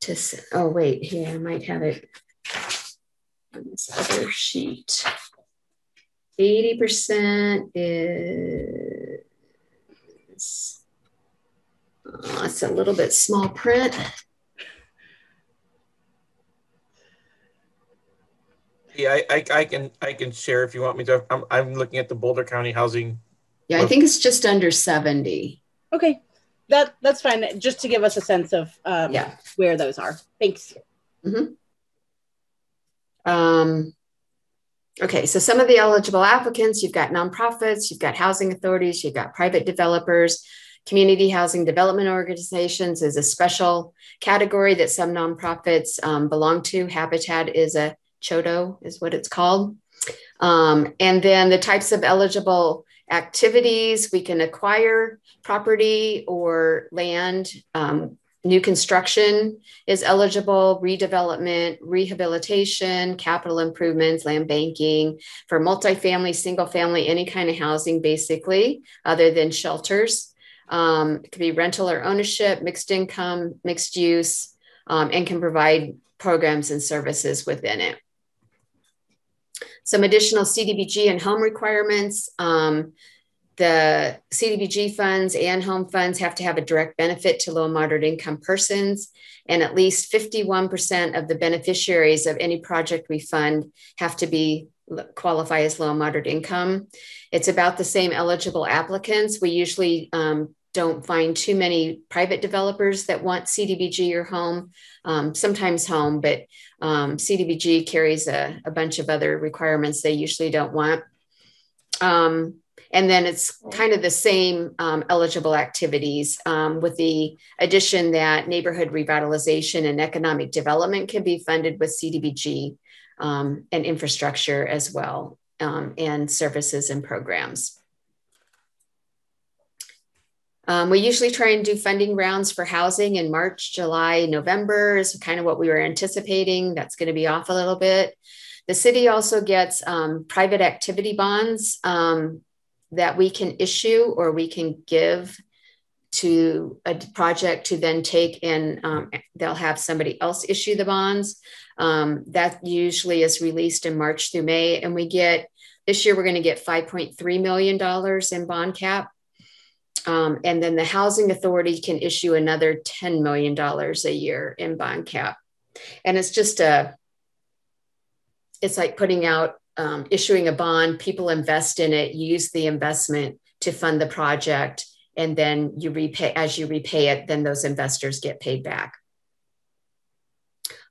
to, oh, wait, here, I might have it on this other sheet. 80% is, oh, it's a little bit small print. Yeah, I, I, I, can I can share if you want me to. I'm, I'm looking at the Boulder County Housing. Yeah, I think it's just under 70. Okay, that that's fine. Just to give us a sense of um, yeah. where those are. Thanks. Mm-hmm. Um, okay, so some of the eligible applicants, you've got nonprofits, you've got housing authorities, you've got private developers, community housing development organizations is a special category that some nonprofits um, belong to. Habitat is a CHDO is what it's called. Um, and then the types of eligible activities we can acquire property or land. Um, new construction is eligible, redevelopment, rehabilitation, capital improvements, land banking for multifamily, single family, any kind of housing, basically, other than shelters. Um, it could be rental or ownership, mixed income, mixed use, um, and can provide programs and services within it some additional CDBG and home requirements. Um, the CDBG funds and home funds have to have a direct benefit to low and moderate income persons, and at least 51% of the beneficiaries of any project we fund have to be qualify as low and moderate income. It's about the same eligible applicants. We usually um, don't find too many private developers that want CDBG or home, um, sometimes home, but um, CDBG carries a, a, bunch of other requirements they usually don't want. Um, and then it's kind of the same um, eligible activities um, with the addition that neighborhood revitalization and economic development can be funded with CDBG um, and infrastructure as well, and services and programs. Um, we usually try and do funding rounds for housing in March, July, November is kind of what we were anticipating. That's going to be off a little bit. The city also gets um, private activity bonds um, that we can issue or we can give to a project to then take and um, they'll have somebody else issue the bonds. Um, that usually is released in March through May. And we get this year, we're going to get $5.3 million in bond cap. Um, and then the housing authority can issue another $10 million a year in bond cap. And it's just a, it's like putting out, um, issuing a bond, people invest in it, use the investment to fund the project. And then you repay, as you repay it, then those investors get paid back.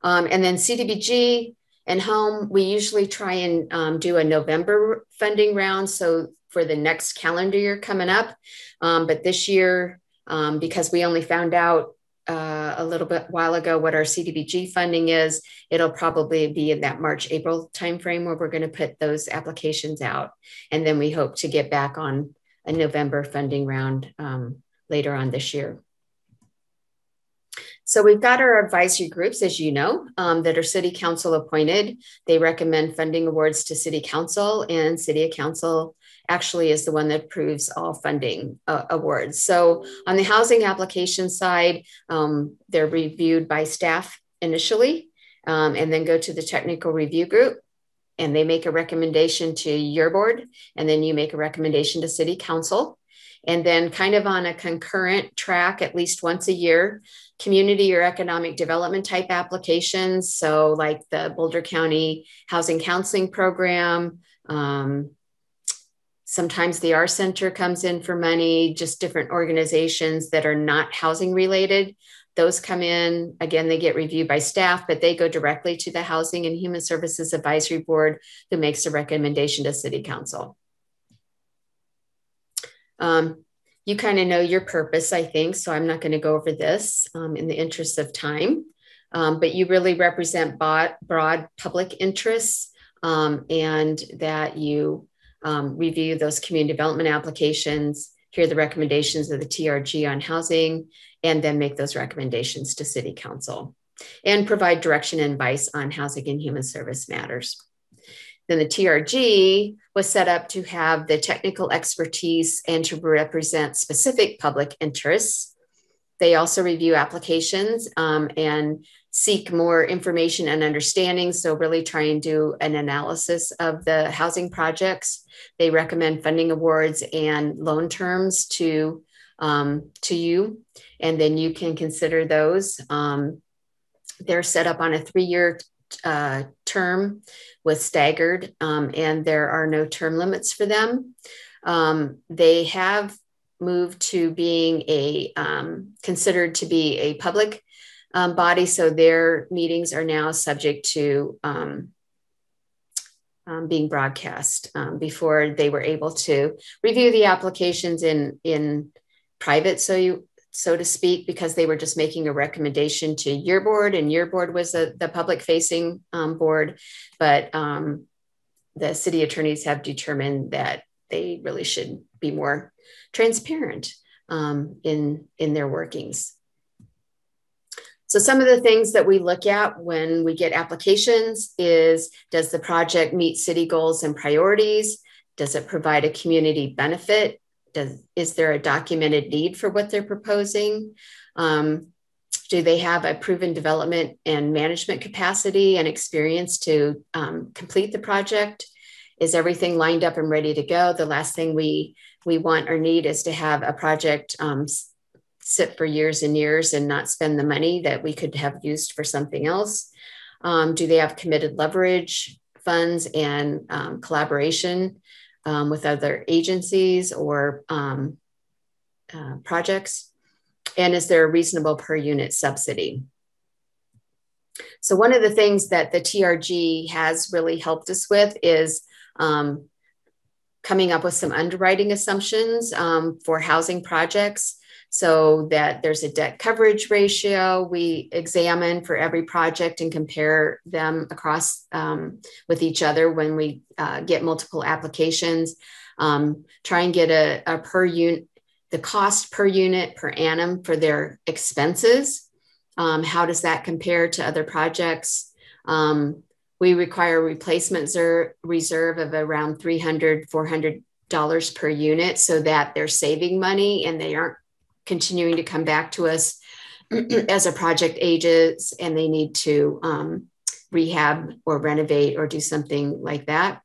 Um, and then CDBG and home, we usually try and um, do a November funding round. So for the next calendar year coming up. Um, but this year, um, because we only found out uh, a little bit while ago what our CDBG funding is, it'll probably be in that March, April timeframe where we're going to put those applications out. And then we hope to get back on a November funding round um, later on this year. So we've got our advisory groups, as you know, um, that are city council appointed. They recommend funding awards to city council, and city council actually is the one that approves all funding uh, awards. So on the housing application side, um, they're reviewed by staff initially, um, and then go to the technical review group. And they make a recommendation to your board, and then you make a recommendation to city council. And then, kind of on a concurrent track, at least once a year, community or economic development type applications. So, like the Boulder County Housing Counseling Program. Um, sometimes the OUR Center comes in for money, just different organizations that are not housing related. Those come in, again, they get reviewed by staff, but they go directly to the Housing and Human Services Advisory Board who makes a recommendation to City Council. Um, you kind of know your purpose, I think, so I'm not going to go over this um, in the interest of time. Um, but you really represent broad, broad public interests um, and that you um, review those community development applications, hear the recommendations of the TRG on housing, and then make those recommendations to City Council and provide direction and advice on housing and human service matters. Then the TRG was set up to have the technical expertise and to represent specific public interests. They also review applications um, and seek more information and understanding. So, really try and do an analysis of the housing projects. They recommend funding awards and loan terms to, um, to you, and then you can consider those. Um, they're set up on a three year uh, term with staggered, um, and there are no term limits for them. Um, they have moved to being a um, considered to be a public um, body, so their meetings are now subject to um, um, being broadcast. before they were able to review the applications in in private, so you so to speak, because they were just making a recommendation to your board, and your board was a, the public facing um, board. But um, the city attorneys have determined that they really should be more transparent um, in, in their workings. So some of the things that we look at when we get applications is does the project meet city goals and priorities? Does it provide a community benefit? does is there a documented need for what they're proposing um, do they have a proven development and management capacity and experience to um, complete the project is everything lined up and ready to go the last thing we we want or need is to have a project um, sit for years and years and not spend the money that we could have used for something else um, do they have committed leverage funds and um, collaboration um, with other agencies or um, uh, projects? And is there a reasonable per unit subsidy? So, one of the things that the TRG has really helped us with is um, coming up with some underwriting assumptions um, for housing projects so that there's a debt coverage ratio we examine for every project and compare them across um, with each other when we uh, get multiple applications. Um, try and get a, a per unit the cost per unit per annum for their expenses. Um, how does that compare to other projects? Um, we require a replacement reserve of around 300 400 dollars per unit so that they're saving money and they aren't continuing to come back to us *clears throat* as a project ages and they need to um, rehab or renovate or do something like that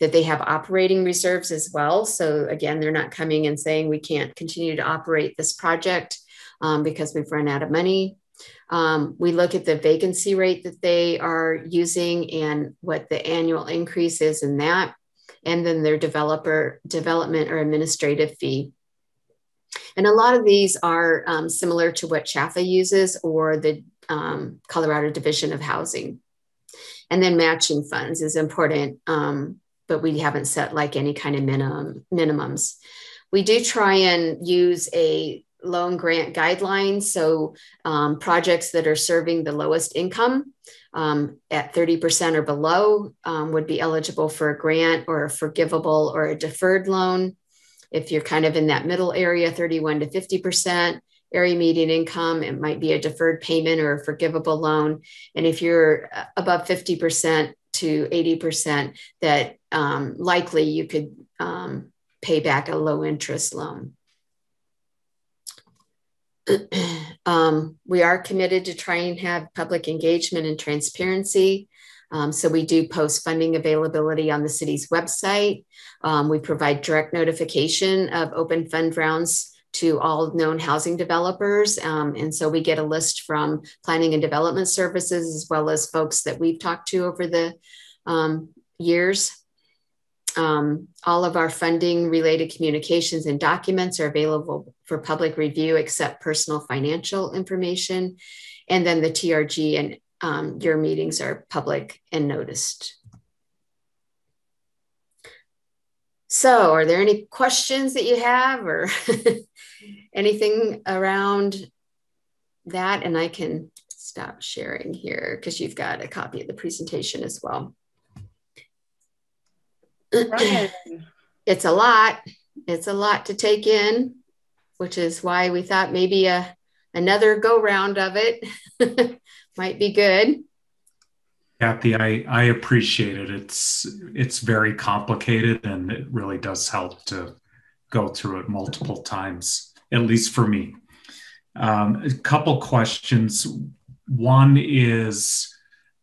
that they have operating reserves as well. So again they're not coming and saying we can't continue to operate this project um, because we've run out of money. Um, we look at the vacancy rate that they are using and what the annual increase is in that and then their developer development or administrative fee and a lot of these are um, similar to what CHFA uses or the um, Colorado Division of Housing. And then matching funds is important, um, but we haven't set like any kind of minimum minimums. We do try and use a loan grant guideline. So um, projects that are serving the lowest income um, at 30% or below um, would be eligible for a grant or a forgivable or a deferred loan. If you're kind of in that middle area, 31 to 50%, area median income, it might be a deferred payment or a forgivable loan. And if you're uh, above 50% to 80%, that um, likely you could um, pay back a low interest loan. *clears throat* um, we are committed to try and have public engagement and transparency. Um, so we do post funding availability on the city's website. Um, we provide direct notification of open fund rounds to all known housing developers. Um, and so we get a list from planning and development services as well as folks that we've talked to over the um, years. Um, all of our funding related communications and documents are available for public review except personal financial information. And then the TRG and um, your meetings are public and noticed. So, are there any questions that you have or *laughs* anything around that? And I can stop sharing here because you've got a copy of the presentation as well. *clears throat* it's a lot. It's a lot to take in, which is why we thought maybe a another go round of it *laughs* might be good. Kathy, I, I appreciate it. It's it's very complicated and it really does help to go through it multiple times, at least for me. Um, a couple questions. One is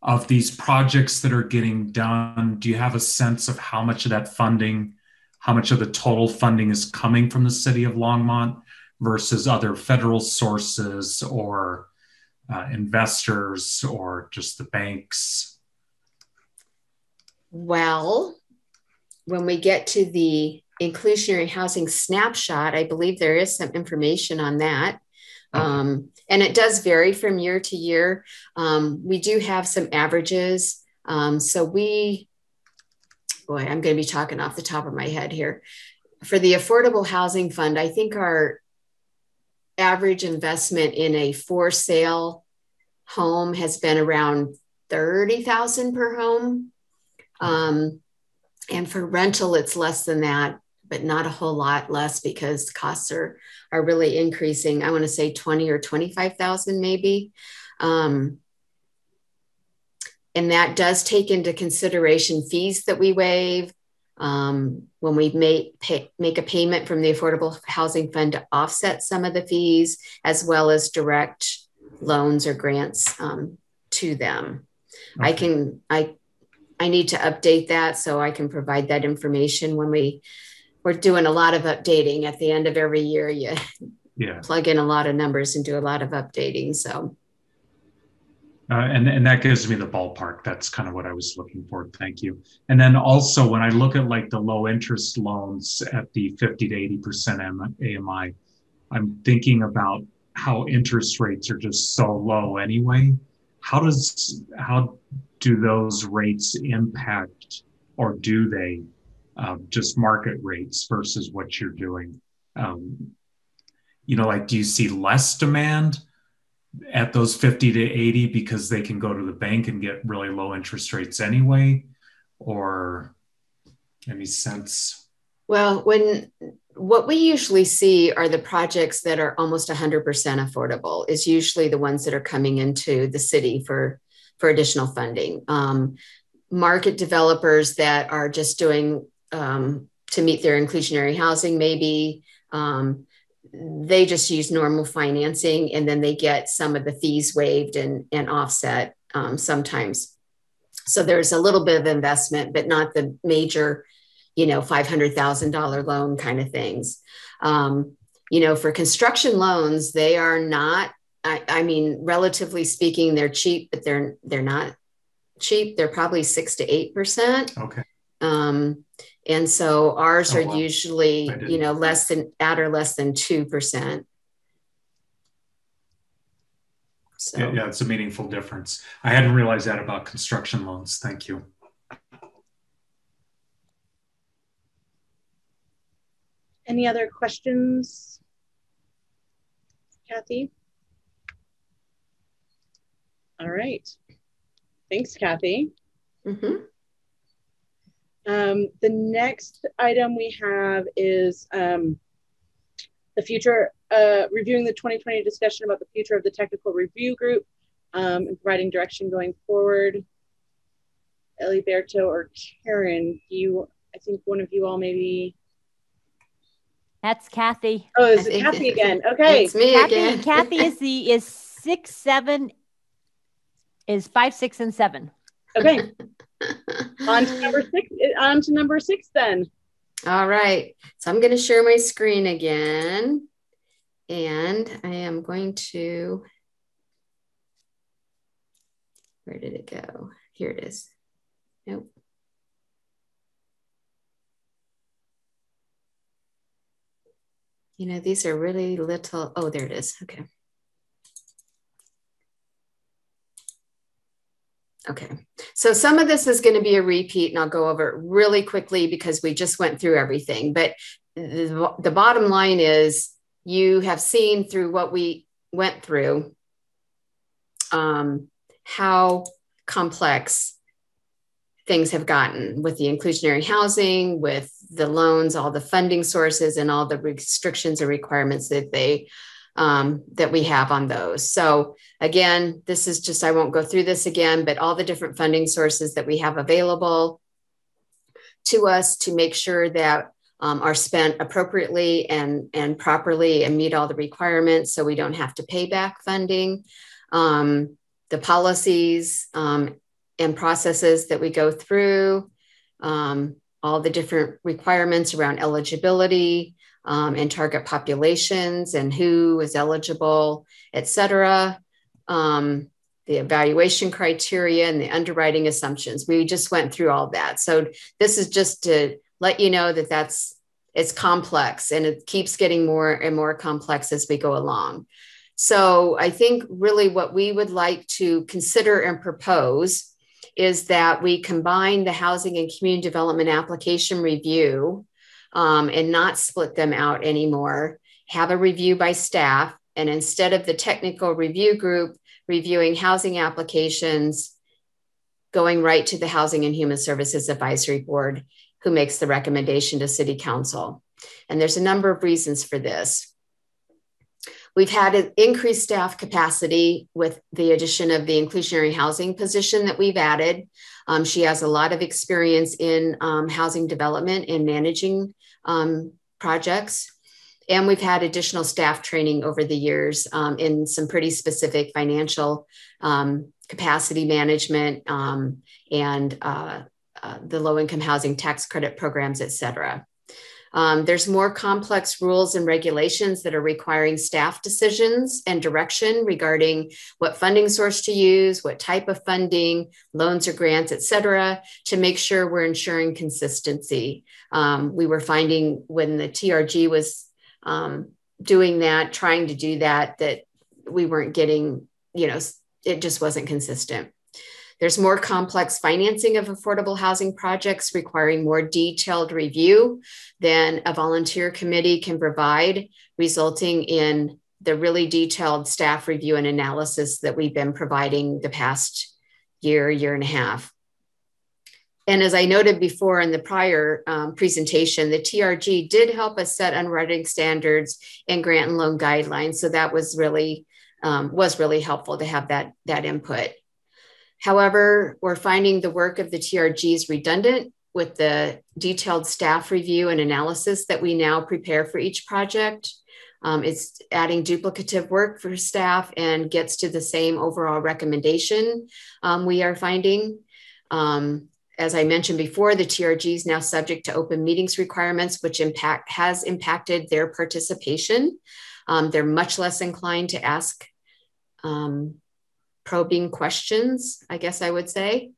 of these projects that are getting done, do you have a sense of how much of that funding, how much of the total funding is coming from the city of Longmont versus other federal sources or uh, investors or just the banks? Well, when we get to the inclusionary housing snapshot, I believe there is some information on that. Okay. Um, and it does vary from year to year. Um, we do have some averages. Um, so we, boy, I'm going to be talking off the top of my head here. For the Affordable Housing Fund, I think our average investment in a for sale home has been around 30,000 per home. Um, and for rental, it's less than that but not a whole lot less because costs are are really increasing. I want to say 20 or 25,000 maybe. Um, and that does take into consideration fees that we waive um, when we make, pay, make a payment from the Affordable Housing Fund to offset some of the fees, as well as direct loans or grants um, to them. Okay. I can I I need to update that so I can provide that information when we we're doing a lot of updating at the end of every year. You yeah. *laughs* plug in a lot of numbers and do a lot of updating. So, uh, and and that gives me the ballpark. That's kind of what I was looking for. Thank you. And then also when I look at like the low interest loans at the 50 to 80 percent AMI, I'm thinking about how interest rates are just so low anyway. How does how do those rates impact, or do they um, just market rates versus what you're doing. Um, you know, like, do you see less demand at those 50 to 80 because they can go to the bank and get really low interest rates anyway? Or any sense? Well, when what we usually see are the projects that are almost 100% affordable is usually the ones that are coming into the city for for additional funding um, market developers that are just doing um, to meet their inclusionary housing, maybe um, they just use normal financing and then they get some of the fees waived and, and offset um, sometimes. So there's a little bit of investment, but not the major, you know, $500,000 loan kind of things. Um, you know, for construction loans, they are not, I, I mean, relatively speaking, they're cheap, but they're, they're not cheap. They're probably six to 8%. Okay. Um, and so ours oh, are wow. usually, you know, less than at or less than 2%. So. Yeah, yeah, it's a meaningful difference. I hadn't realized that about construction loans. Thank you. Any other questions, Kathy? All right. Thanks, Kathy. Mm -hmm. Um, the next item we have is um, the future, uh, reviewing the 2020 discussion about the future of the technical review group um, and providing direction going forward. Eliberto or Karen, you, I think one of you all maybe. That's Kathy. Oh, it's Kathy again. Okay. It's me Kathy, again. Kathy is the is six seven is five six and seven. Okay. *laughs* on to number six. On to number six then. All right. So I'm going to share my screen again. And I am going to, where did it go? Here it is. Nope. You know, these are really little, oh, there it is. Okay. Okay, so some of this is going to be a repeat, and I'll go over it really quickly because we just went through everything. But the, the bottom line is you have seen through what we went through um, how complex things have gotten with the inclusionary housing, with the loans, all the funding sources, and all the restrictions and requirements that they um, that we have on those. So again, this is just, I won't go through this again, but all the different funding sources that we have available to us to make sure that um, are spent appropriately and, and properly and meet all the requirements so we don't have to pay back funding. Um, the policies um, and processes that we go through, um, all the different requirements around eligibility, um, and target populations and who is eligible, et cetera. Um, the evaluation criteria and the underwriting assumptions. We just went through all that. So this is just to let you know that that's it's complex and it keeps getting more and more complex as we go along. So I think really what we would like to consider and propose is that we combine the housing and community development application review um, and not split them out anymore. Have a review by staff. And instead of the technical review group reviewing housing applications, going right to the Housing and Human Services Advisory Board, who makes the recommendation to City Council. And there's a number of reasons for this. We've had an increased staff capacity with the addition of the inclusionary housing position that we've added. Um, she has a lot of experience in um, housing development and managing um, projects. And we've had additional staff training over the years um, in some pretty specific financial um, capacity management um, and uh, uh, the low income housing tax credit programs, et cetera. Um, there's more complex rules and regulations that are requiring staff decisions and direction regarding what funding source to use, what type of funding, loans or grants, et cetera, to make sure we're ensuring consistency. Um, we were finding when the TRG was um, doing that, trying to do that, that we weren't getting, you know, it just wasn't consistent. There's more complex financing of affordable housing projects requiring more detailed review than a volunteer committee can provide, resulting in the really detailed staff review and analysis that we've been providing the past year, year and a half. And as I noted before in the prior um, presentation, the TRG did help us set underwriting standards and grant and loan guidelines. So that was really um, was really helpful to have that that input. However, we're finding the work of the TRGs redundant with the detailed staff review and analysis that we now prepare for each project. Um, it's adding duplicative work for staff and gets to the same overall recommendation um, we are finding. Um, as I mentioned before, the TRG is now subject to open meetings requirements, which impact has impacted their participation. Um, they're much less inclined to ask um, probing questions, I guess I would say.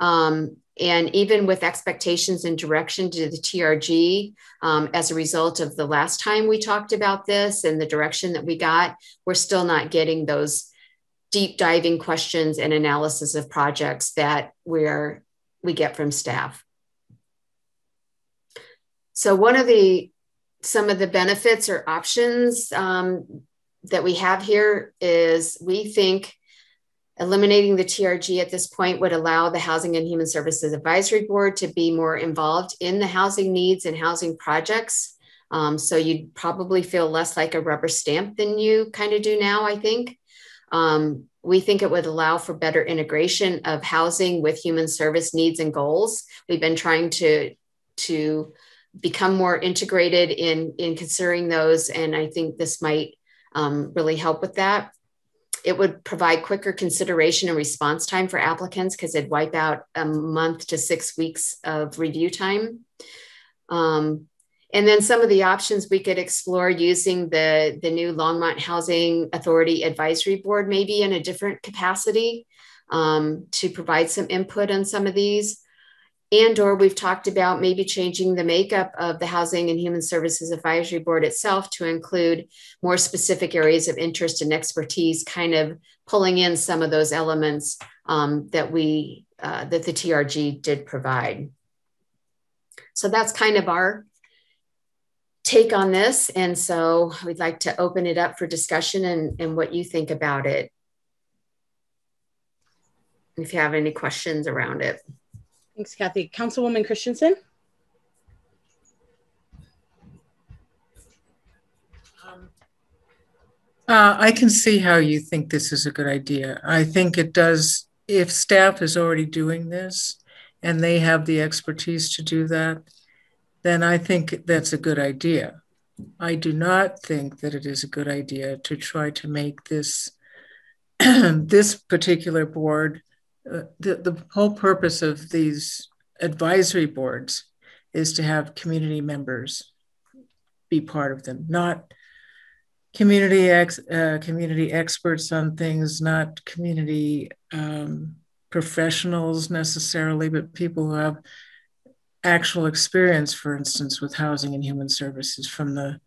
Um, and even with expectations and direction to the TRG, um, as a result of the last time we talked about this and the direction that we got, we're still not getting those deep diving questions and analysis of projects that we're we get from staff. So one of the some of the benefits or options um, that we have here is we think Eliminating the TRG at this point would allow the Housing and Human Services Advisory Board to be more involved in the housing needs and housing projects Um, so you'd probably feel less like a rubber stamp than you kind of do now, I think. Um, we think it would allow for better integration of housing with human service needs and goals. We've been trying to, to become more integrated in, in considering those, and I think this might um, really help with that. It would provide quicker consideration and response time for applicants because it'd wipe out a month to six weeks of review time. Um, and then some of the options we could explore using the, the new Longmont Housing Authority Advisory Board, maybe in a different capacity um, to provide some input on some of these. And or we've talked about maybe changing the makeup of the Housing and Human Services Advisory Board itself to include more specific areas of interest and expertise, kind of pulling in some of those elements um, that we uh, that the TRG did provide. So that's kind of our take on this. And so we'd like to open it up for discussion and, and what you think about it. If you have any questions around it. Thanks, Kathy. Councilwoman Christensen? Uh, I can see how you think this is a good idea. I think it does, if staff is already doing this and they have the expertise to do that, then I think that's a good idea. I do not think that it is a good idea to try to make this *clears throat* this particular board uh, the, the whole purpose of these advisory boards is to have community members be part of them, not community ex, uh, community experts on things, not community um, professionals necessarily, but people who have actual experience, for instance, with housing and human services from the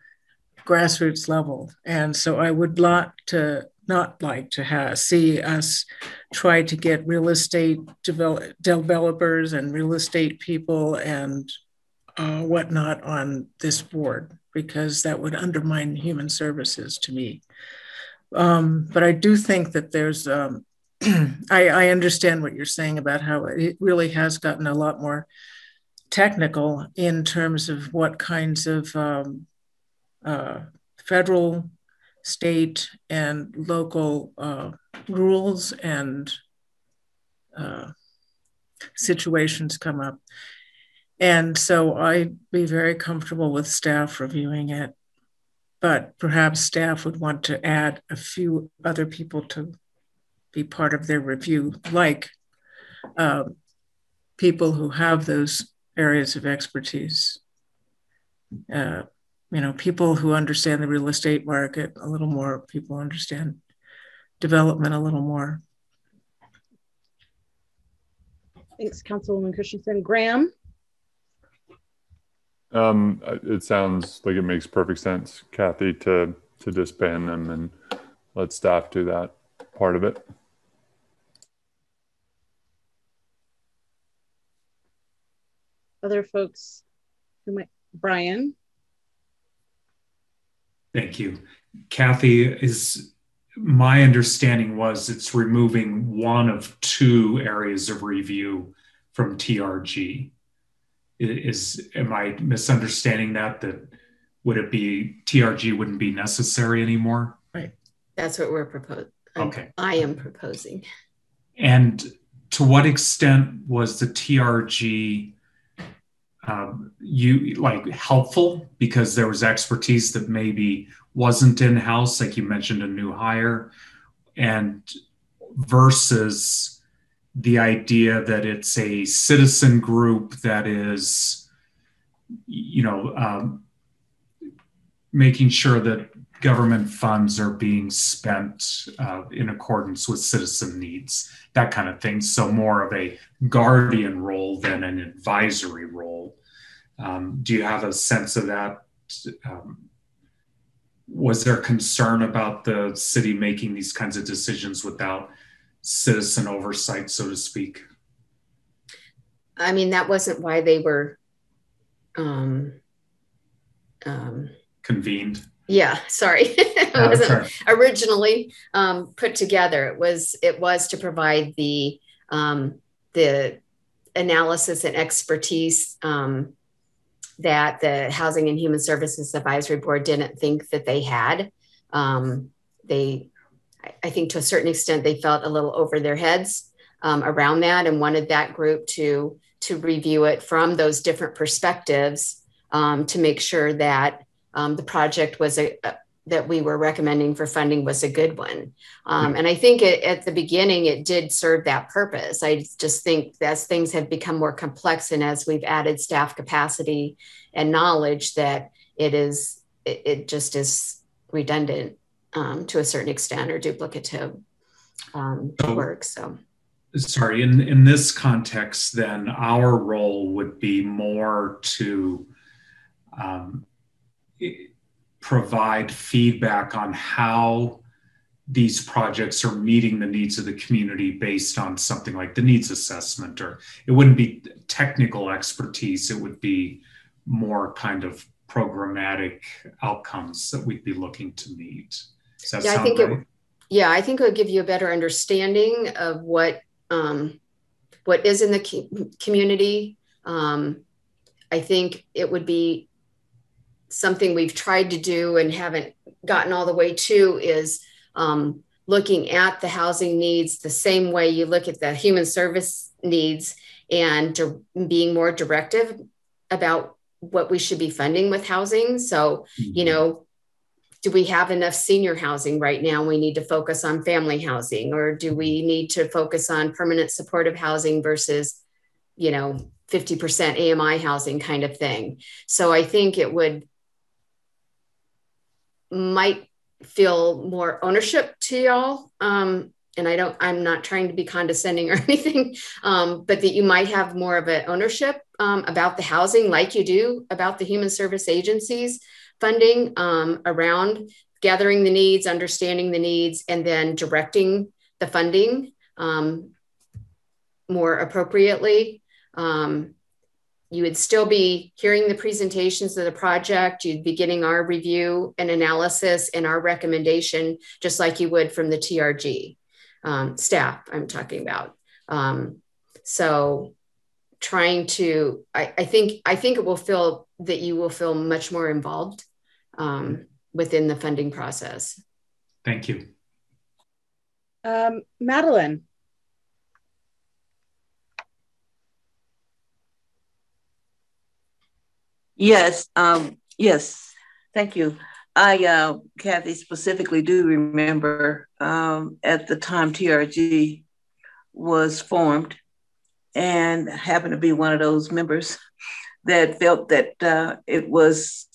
grassroots level. And so I would like to not like to have, see us try to get real estate develop, developers and real estate people and uh, whatnot on this board because that would undermine human services to me. Um, but I do think that there's, um, *clears throat* I, I understand what you're saying about how it really has gotten a lot more technical in terms of what kinds of um, uh, federal, state, and local uh, rules and uh, situations come up. And so I'd be very comfortable with staff reviewing it, but perhaps staff would want to add a few other people to be part of their review, like uh, people who have those areas of expertise. Uh, you know, people who understand the real estate market a little more, people understand development a little more. Thanks, Councilwoman Christensen. Graham? Um, it sounds like it makes perfect sense, Kathy, to to disband them and let staff do that part of it. other folks who might, Brian? Thank you. Kathy, is my understanding was it's removing one of two areas of review from TRG. Is am I misunderstanding that? That would it be TRG wouldn't be necessary anymore? Right. That's what we're proposing. Okay. I am proposing. And to what extent was the TRG um, you like helpful because there was expertise that maybe wasn't in house, like you mentioned, a new hire, and versus the idea that it's a citizen group that is, you know, um, making sure that government funds are being spent uh, in accordance with citizen needs, that kind of thing. So, more of a guardian role than an advisory role. Um, do you have a sense of that? Um, was there concern about the city making these kinds of decisions without citizen oversight, so to speak? I mean, that wasn't why they were um, um, convened. Yeah, sorry, *laughs* it Uh, wasn't sorry. originally um, put together. It was it was to provide the um, the analysis and expertise um, that the Housing and Human Services Advisory Board didn't think that they had. Um, they, I think to a certain extent, they felt a little over their heads um, around that and wanted that group to to review it from those different perspectives um, to make sure that um, the project was a, a, that we were recommending for funding was a good one. Um, and I think it, at the beginning it did serve that purpose. I just think as things have become more complex and as we've added staff capacity and knowledge, that it is it, it just is redundant um, to a certain extent or duplicative um, work. So sorry in in this context then our role would be more to um, provide feedback on how these projects are meeting the needs of the community based on something like the needs assessment or it wouldn't be technical expertise it would be more kind of programmatic outcomes that we'd be looking to meet yeah i think right? it yeah i think it would give you a better understanding of what um, what is in the community. Um, I think it would be something we've tried to do and haven't gotten all the way to is um, looking at the housing needs the same way you look at the human service needs and di- being more directive about what we should be funding with housing. So, you mm-hmm. know, do we have enough senior housing right now? We need to focus on family housing, or do we need to focus on permanent supportive housing versus, you know, 50% AMI housing kind of thing? So I think it would might feel more ownership to y'all. Um, and I don't, I'm not trying to be condescending *laughs* or anything, um, but that you might have more of an ownership um, about the housing, like you do about the human service agencies funding um, around gathering the needs, understanding the needs, and then directing the funding um, more appropriately. Um, you would still be hearing the presentations of the project. You'd be getting our review and analysis and our recommendation, just like you would from the TRG um, staff I'm talking about. Um, so trying to, I, I think, I think it will feel that you will feel much more involved um, within the funding process. Thank you. Um, Madeline. Yes, um, yes, thank you. I, uh, Kathy, specifically do remember um, at the time TRG was formed and happened to be one of those members that felt that uh, it was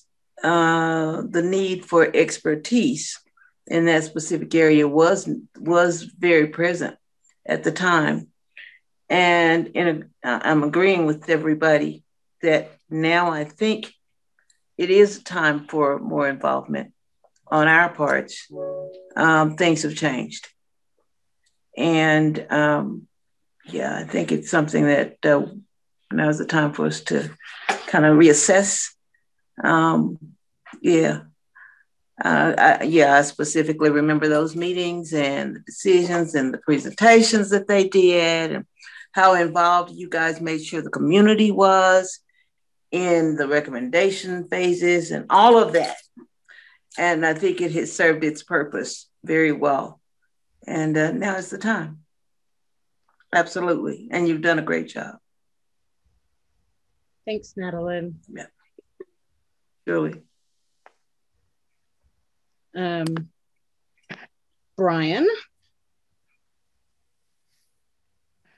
uh, the need for expertise in that specific area was was very present at the time, and I'm agreeing with everybody that now I think it is time for more involvement on our parts. Um, things have changed, and um, yeah, I think it's something that uh, now is the time for us to kind of reassess um, yeah. Uh, I, yeah, I specifically remember those meetings and the decisions and the presentations that they did and how involved you guys made sure the community was in the recommendation phases and all of that. And I think it has served its purpose very well. And uh, now is the time. Absolutely. And you've done a great job. Thanks, Madeline. Yeah. Surely. Um, Brian.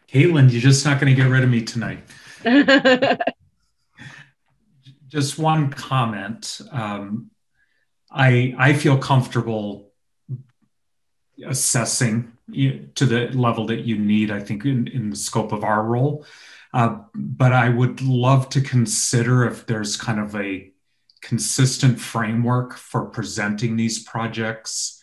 Caitlin, you're just not going to get rid of me tonight. *laughs* just one comment. Um, I I feel comfortable assessing to the level that you need. I think in, in the scope of our role, uh, but I would love to consider if there's kind of a consistent framework for presenting these projects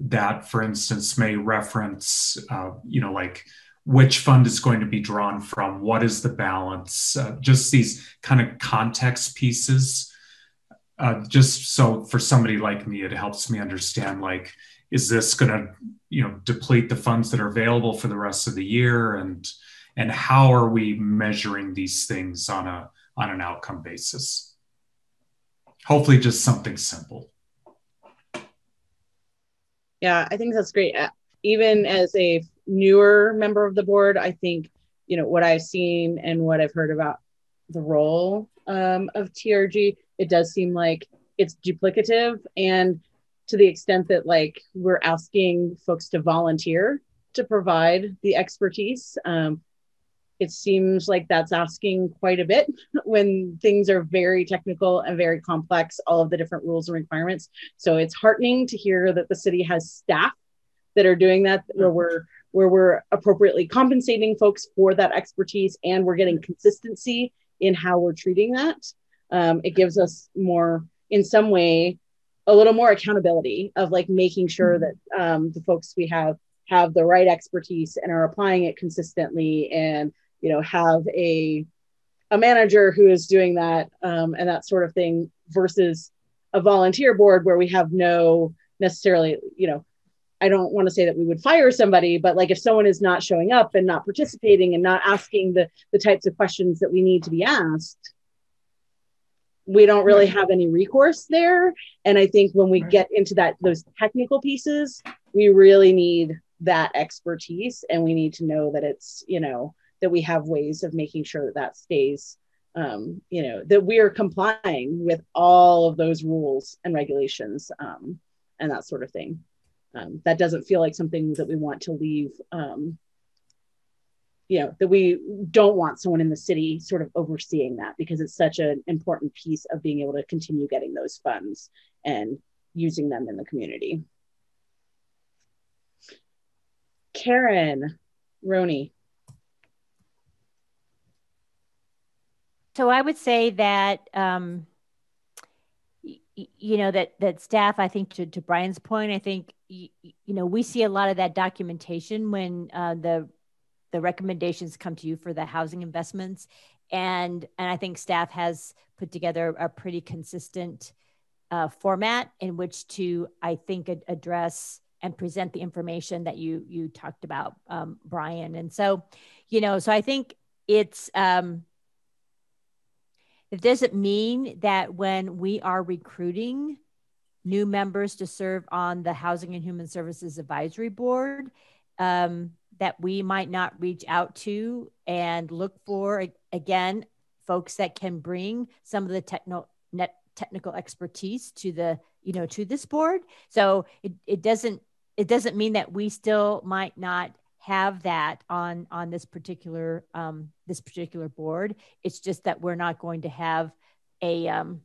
that, for instance, may reference, uh, you know, like which fund is going to be drawn from, what is the balance, uh, just these kind of context pieces. Uh, just so for somebody like me, it helps me understand like, is this going to, you know, deplete the funds that are available for the rest of the year, and and how are we measuring these things on a on an outcome basis? hopefully just something simple. Yeah, I think that's great. Uh, even as a newer member of the board, I think, you know, what I've seen and what I've heard about the role um, of TRG, it does seem like it's duplicative. And to the extent that like we're asking folks to volunteer to provide the expertise, um, it seems like that's asking quite a bit *laughs* when things are very technical and very complex, all of the different rules and requirements. So it's heartening to hear that the city has staff that are doing that, where we're where we're appropriately compensating folks for that expertise and we're getting consistency in how we're treating that. Um, it gives us more, in some way, a little more accountability of like making sure that um, the folks we have have the right expertise and are applying it consistently and you know have a a manager who is doing that um, and that sort of thing versus a volunteer board where we have no necessarily you know i don't want to say that we would fire somebody but like if someone is not showing up and not participating and not asking the the types of questions that we need to be asked we don't really have any recourse there. And i think when we get into that those technical pieces we really need that expertise and we need to know that it's you know that we have ways of making sure that that stays um, you know that we are complying with all of those rules and regulations um, and that sort of thing um, that doesn't feel like something that we want to leave um, you know that we don't want someone in the city sort of overseeing that because it's such an important piece of being able to continue getting those funds and using them in the community. Karen Roney. So I would say that um, you know that that staff. I think to, to Brian's point, I think y- you know we see a lot of that documentation when uh, the the recommendations come to you for the housing investments, and and I think staff has put together a pretty consistent uh, format in which to I think ad- address and present the information that you you talked about, um, Brian. And so, you know, so I think it's um, it doesn't mean that when we are recruiting new members to serve on the Housing and Human Services Advisory Board, um, that we might not reach out to and look for again folks that can bring some of the techno net technical expertise to the you know to this board. So it, it doesn't it doesn't mean that we still might not have that on on this particular um, this particular board. It's just that we're not going to have a um,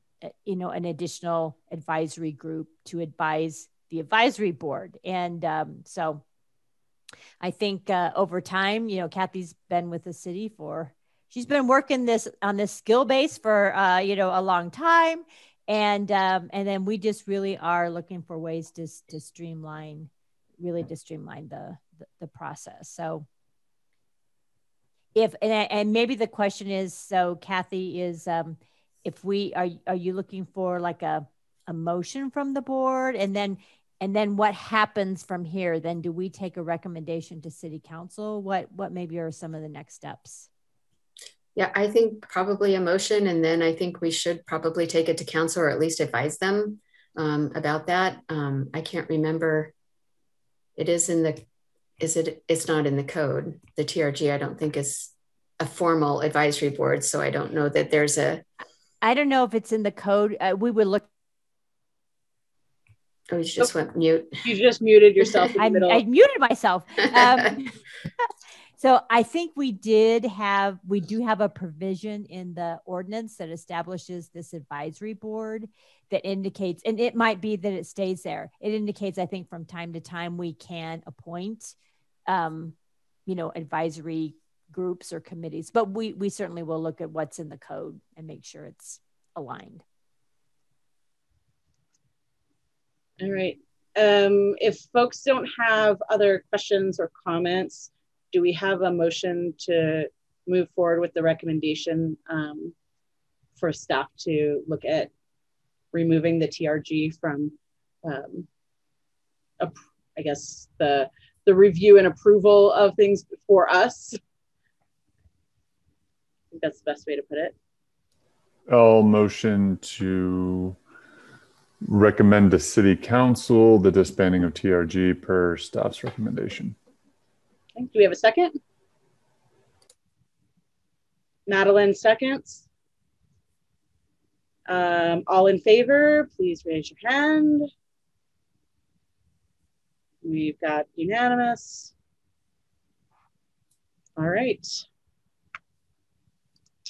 you know an additional advisory group to advise the advisory board, and um, so I think uh, over time, you know, Kathy's been with the city for she's been working this on this skill base for uh, you know a long time, and um, and then we just really are looking for ways to to streamline really to streamline the the, process. So if and, and maybe the question is so Kathy is um, if we are are you looking for like a a motion from the board? And then and then what happens from here? Then do we take a recommendation to city council? What what maybe are some of the next steps? Yeah i think probably a motion and then i think we should probably take it to council or at least advise them um, about that. Um, i can't remember. It is in the is it it's not in the code. The trg i don't think is a formal advisory board so i don't know that there's a i don't know if it's in the code. Uh, we would look. Oh you just oh, went mute. You just muted yourself I, *laughs* I, muted myself. Um, *laughs* so i think we did have we do have a provision in the ordinance that establishes this advisory board that indicates, and it might be that it stays there. It indicates, I think, from time to time we can appoint, um, you know, advisory groups or committees, but we we certainly will look at what's in the code and make sure it's aligned. All right. Um, if folks don't have other questions or comments, do we have a motion to move forward with the recommendation um, for staff to look at removing the TRG from, um, I guess, the, the review and approval of things for us. I think that's the best way to put it. I'll motion to recommend to city council the disbanding of TRG per staff's recommendation. Do we have a second? Madeline seconds. Um, all in favor, please raise your hand. We've got unanimous. All right.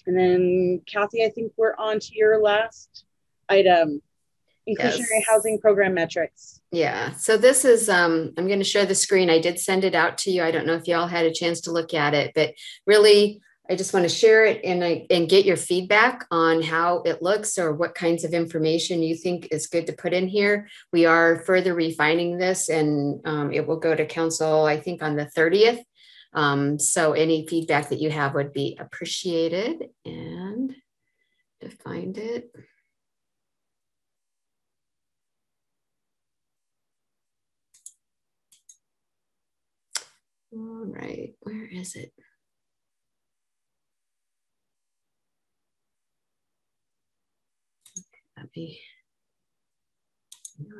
And then Kathy, I think we're on to your last item, inclusionary yes. housing program metrics. Yeah, so this is, um, I'm going to share the screen. I did send it out to you. I don't know if y'all had a chance to look at it, but really I just want to share it and, and get your feedback on how it looks or what kinds of information you think is good to put in here. We are further refining this and um, it will go to council, I think, on the 30th. Um, so any feedback that you have would be appreciated. And to find it. All right, where is it? Let me,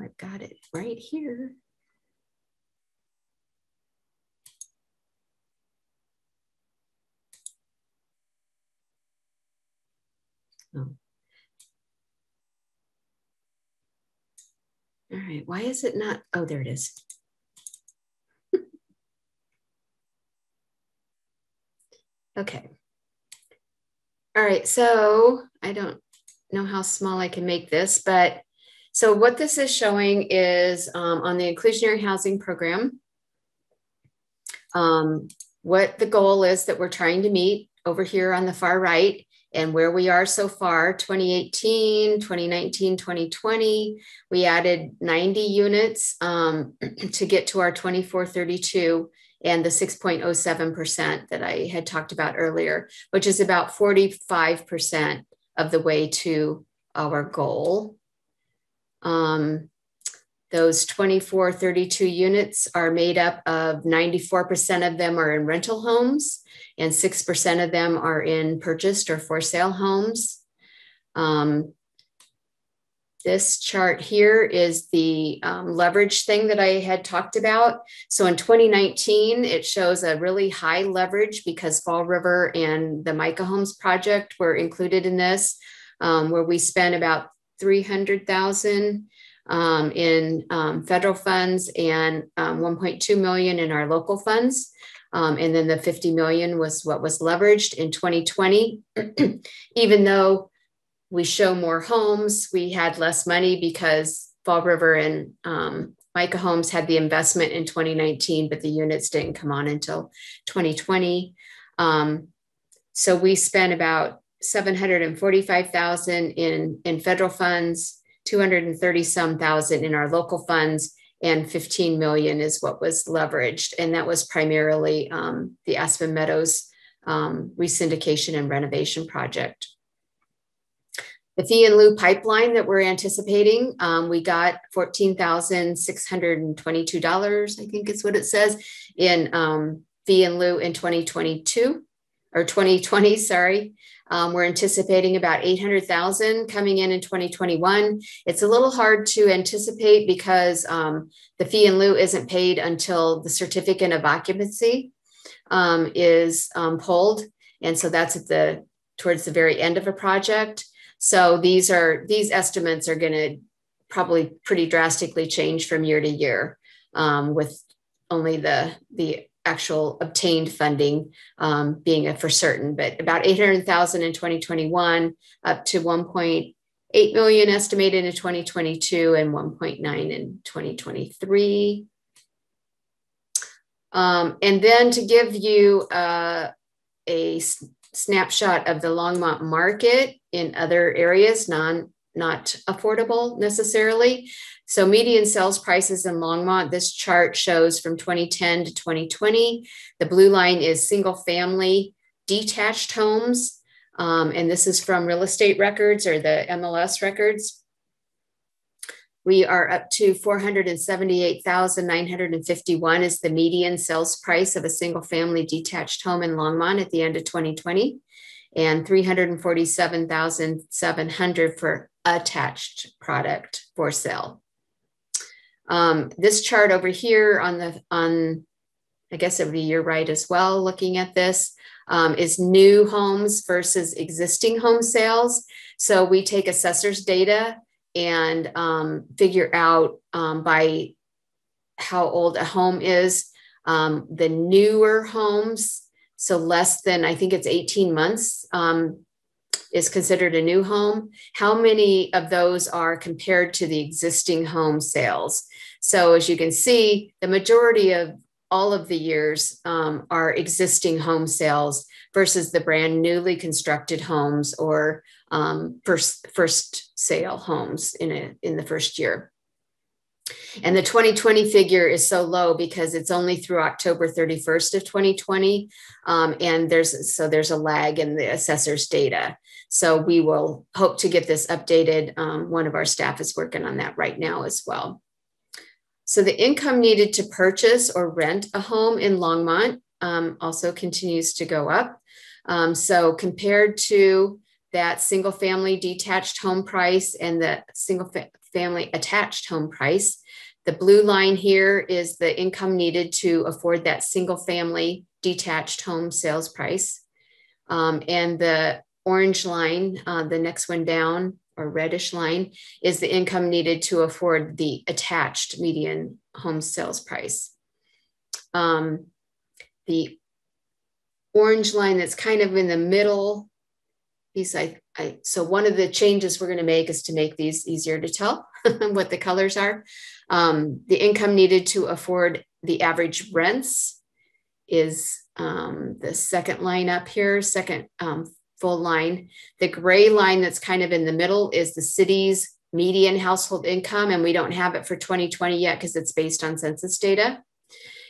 I've got it right here. Oh. All right, why is it not? Oh, there it is. *laughs* okay. All right, so I don't know how small I can make this, but so what this is showing is um, on the inclusionary housing program, um, what the goal is that we're trying to meet over here on the far right and where we are so far 2018 2019 2020 we added 90 units um, *clears throat* to get to our 2432 and the 6.07% that i had talked about earlier which is about 45% of the way to our goal. Um, those 2432 units are made up of 94% of them are in rental homes and 6% of them are in purchased or for sale homes. Um, this chart here is the um, leverage thing that I had talked about. So in 2019, it shows a really high leverage because Fall River and the Micah Homes project were included in this, um, where we spent about 300,000 um, in um, federal funds and um, 1.2 million in our local funds. Um, and then the 50 million was what was leveraged in 2020, *clears throat* even though we show more homes. We had less money because Fall River and um, Micah Homes had the investment in 2019, but the units didn't come on until 2020. Um, so we spent about 745,000 in, in federal funds, 230 some thousand in our local funds, and 15 million is what was leveraged. And that was primarily um, the Aspen Meadows um, resyndication and renovation project. The fee in lieu pipeline that we're anticipating, um, we got $14,622, I think is what it says, in um, fee in lieu in 2022 or 2020, sorry. Um, we're anticipating about 800,000 coming in in 2021. It's a little hard to anticipate because um, the fee in lieu isn't paid until the certificate of occupancy um, is um, pulled. And so that's at the towards the very end of a project. So these are these estimates are going to probably pretty drastically change from year to year um, with only the the actual obtained funding um, being a for certain, but about 800,000 in 2021, up to 1.8 million estimated in 2022 and 1.9 in 2023. Um, and then to give you uh, a snapshot of the Longmont market in other areas, non not affordable necessarily. So median sales prices in Longmont, this chart shows from 2010 to 2020. The blue line is single family detached homes. Um, and this is from real estate records or the MLS records. We are up to 478,951 is the median sales price of a single family detached home in Longmont at the end of 2020 and 347,700 for attached product for sale. Um, this chart over here on the on, I guess it would be your right as well. Looking at this um, is new homes versus existing home sales. So we take assessors data and um, figure out um, by how old a home is. Um, the newer homes, so less than I think it's 18 months, um, is considered a new home. How many of those are compared to the existing home sales? So as you can see, the majority of all of the years um, are existing home sales versus the brand newly constructed homes or um, first first sale homes in a in the first year. And the 2020 figure is so low because it's only through October 31st of 2020. Um, and there's so there's a lag in the assessor's data. So we will hope to get this updated. Um, one of our staff is working on that right now as well. So the income needed to purchase or rent a home in Longmont um, also continues to go up. Um, so compared to that single family detached home price and the single fa family attached home price, the blue line here is the income needed to afford that single family detached home sales price. Um, and the orange line, uh, the next one down, or reddish line is the income needed to afford the attached median home sales price. Um, the orange line that's kind of in the middle piece, I, I, so one of the changes we're going to make is to make these easier to tell *laughs* what the colors are. Um, the income needed to afford the average rents is um, the second line up here, second um, full line. The gray line that's kind of in the middle is the city's median household income, and we don't have it for 2020 yet because it's based on census data.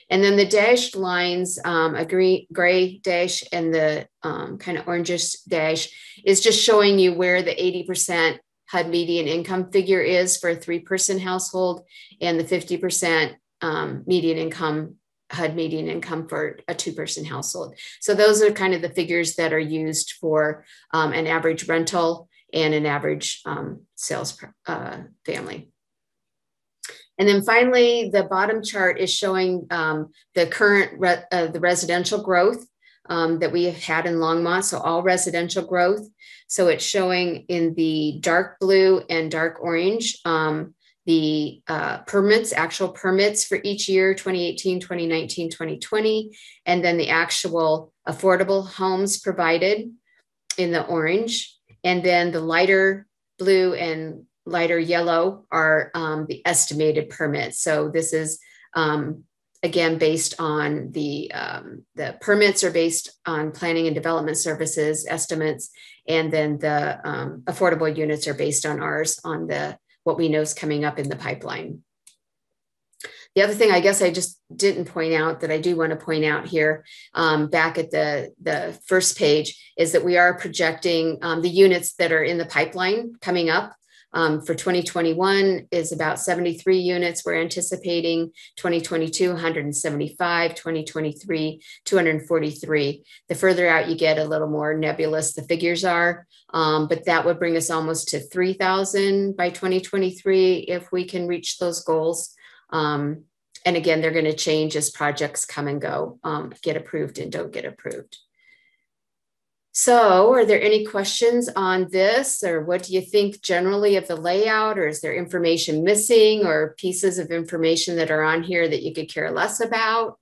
And then the dashed lines, um, a gray, gray dash and the um, kind of orangish dash is just showing you where the 80% HUD median income figure is for a three person household and the 50% um, median income HUD median income for a two person household. So those are kind of the figures that are used for um, an average rental and an average um, sales uh, family. And then finally, the bottom chart is showing um, the current re uh, the residential growth um, that we have had in Longmont. So all residential growth. So it's showing in the dark blue and dark orange um, the uh, permits, actual permits for each year 2018, 2019, 2020, and then the actual affordable homes provided in the orange. And then the lighter blue and lighter yellow are um, the estimated permits. So this is um, again based on the um, the permits are based on planning and development services estimates, and then the um, affordable units are based on ours on the what we know is coming up in the pipeline. The other thing I guess I just didn't point out that I do want to point out here um, back at the, the first page is that we are projecting um, the units that are in the pipeline coming up um, for 2021 is about 73 units. We're anticipating 2022, 175, 2023, 243. The further out you get, a little more nebulous the figures are, um, but that would bring us almost to 3,000 by 2023 if we can reach those goals. Um, and again, they're going to change as projects come and go, um, get approved and don't get approved. So, are there any questions on this, or what do you think generally of the layout, or is there information missing, or pieces of information that are on here that you could care less about?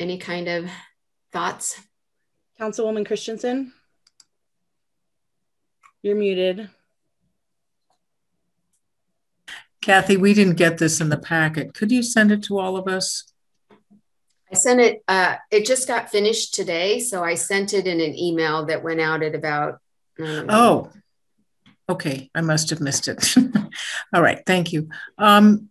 Any kind of thoughts? Councilwoman Christensen, you're muted. Kathy, we didn't get this in the packet. Could you send it to all of us? I sent it, uh, it just got finished today. So I sent it in an email that went out at about. Oh, okay. I must have missed it. *laughs* All right. Thank you. Um,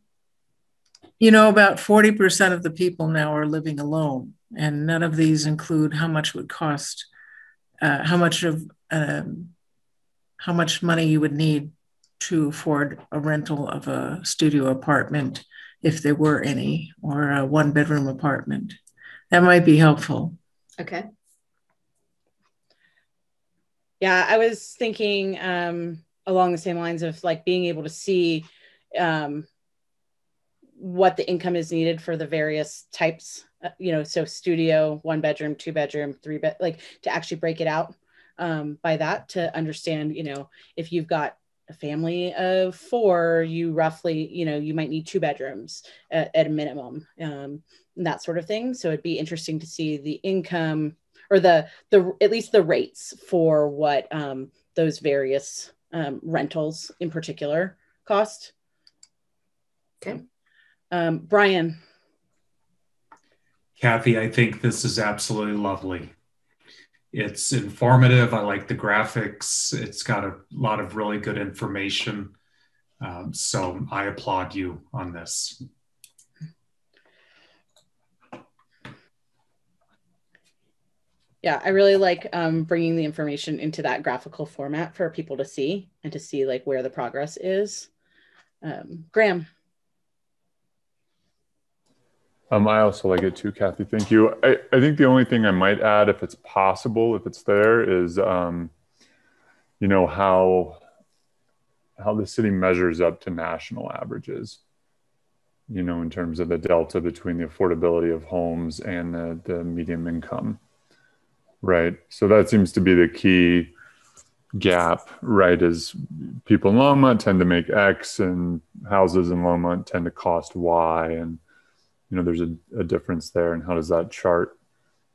you know, about 40% of the people now are living alone, and none of these include how much would cost, uh, how much of, um, how much money you would need to afford a rental of a studio apartment if there were any, or a one bedroom apartment. That might be helpful. Okay. Yeah, I was thinking um, along the same lines of like being able to see um, what the income is needed for the various types uh, you know so studio one bedroom two bedroom three bed like to actually break it out um, by that to understand you know if you've got a family of four you roughly you know you might need two bedrooms at, at a minimum um, that sort of thing so it'd be interesting to see the income or the the at least the rates for what um, those various um, rentals in particular cost Okay. um, brian Kathy, I think this is absolutely lovely. It's informative. I like the graphics. It's got a lot of really good information. Um, so I applaud you on this. yeah i really like um, bringing the information into that graphical format for people to see and to see like where the progress is um, graham Um, I also like it too, Kathy. Thank you. I, I think the only thing I might add, if it's possible, if it's there, is um, you know how how the city measures up to national averages. You know, in terms of the delta between the affordability of homes and the, the medium income, right? So that seems to be the key gap, right? Is people in Longmont tend to make X, and houses in Longmont tend to cost Y, and you know there's a, a difference there and how does that chart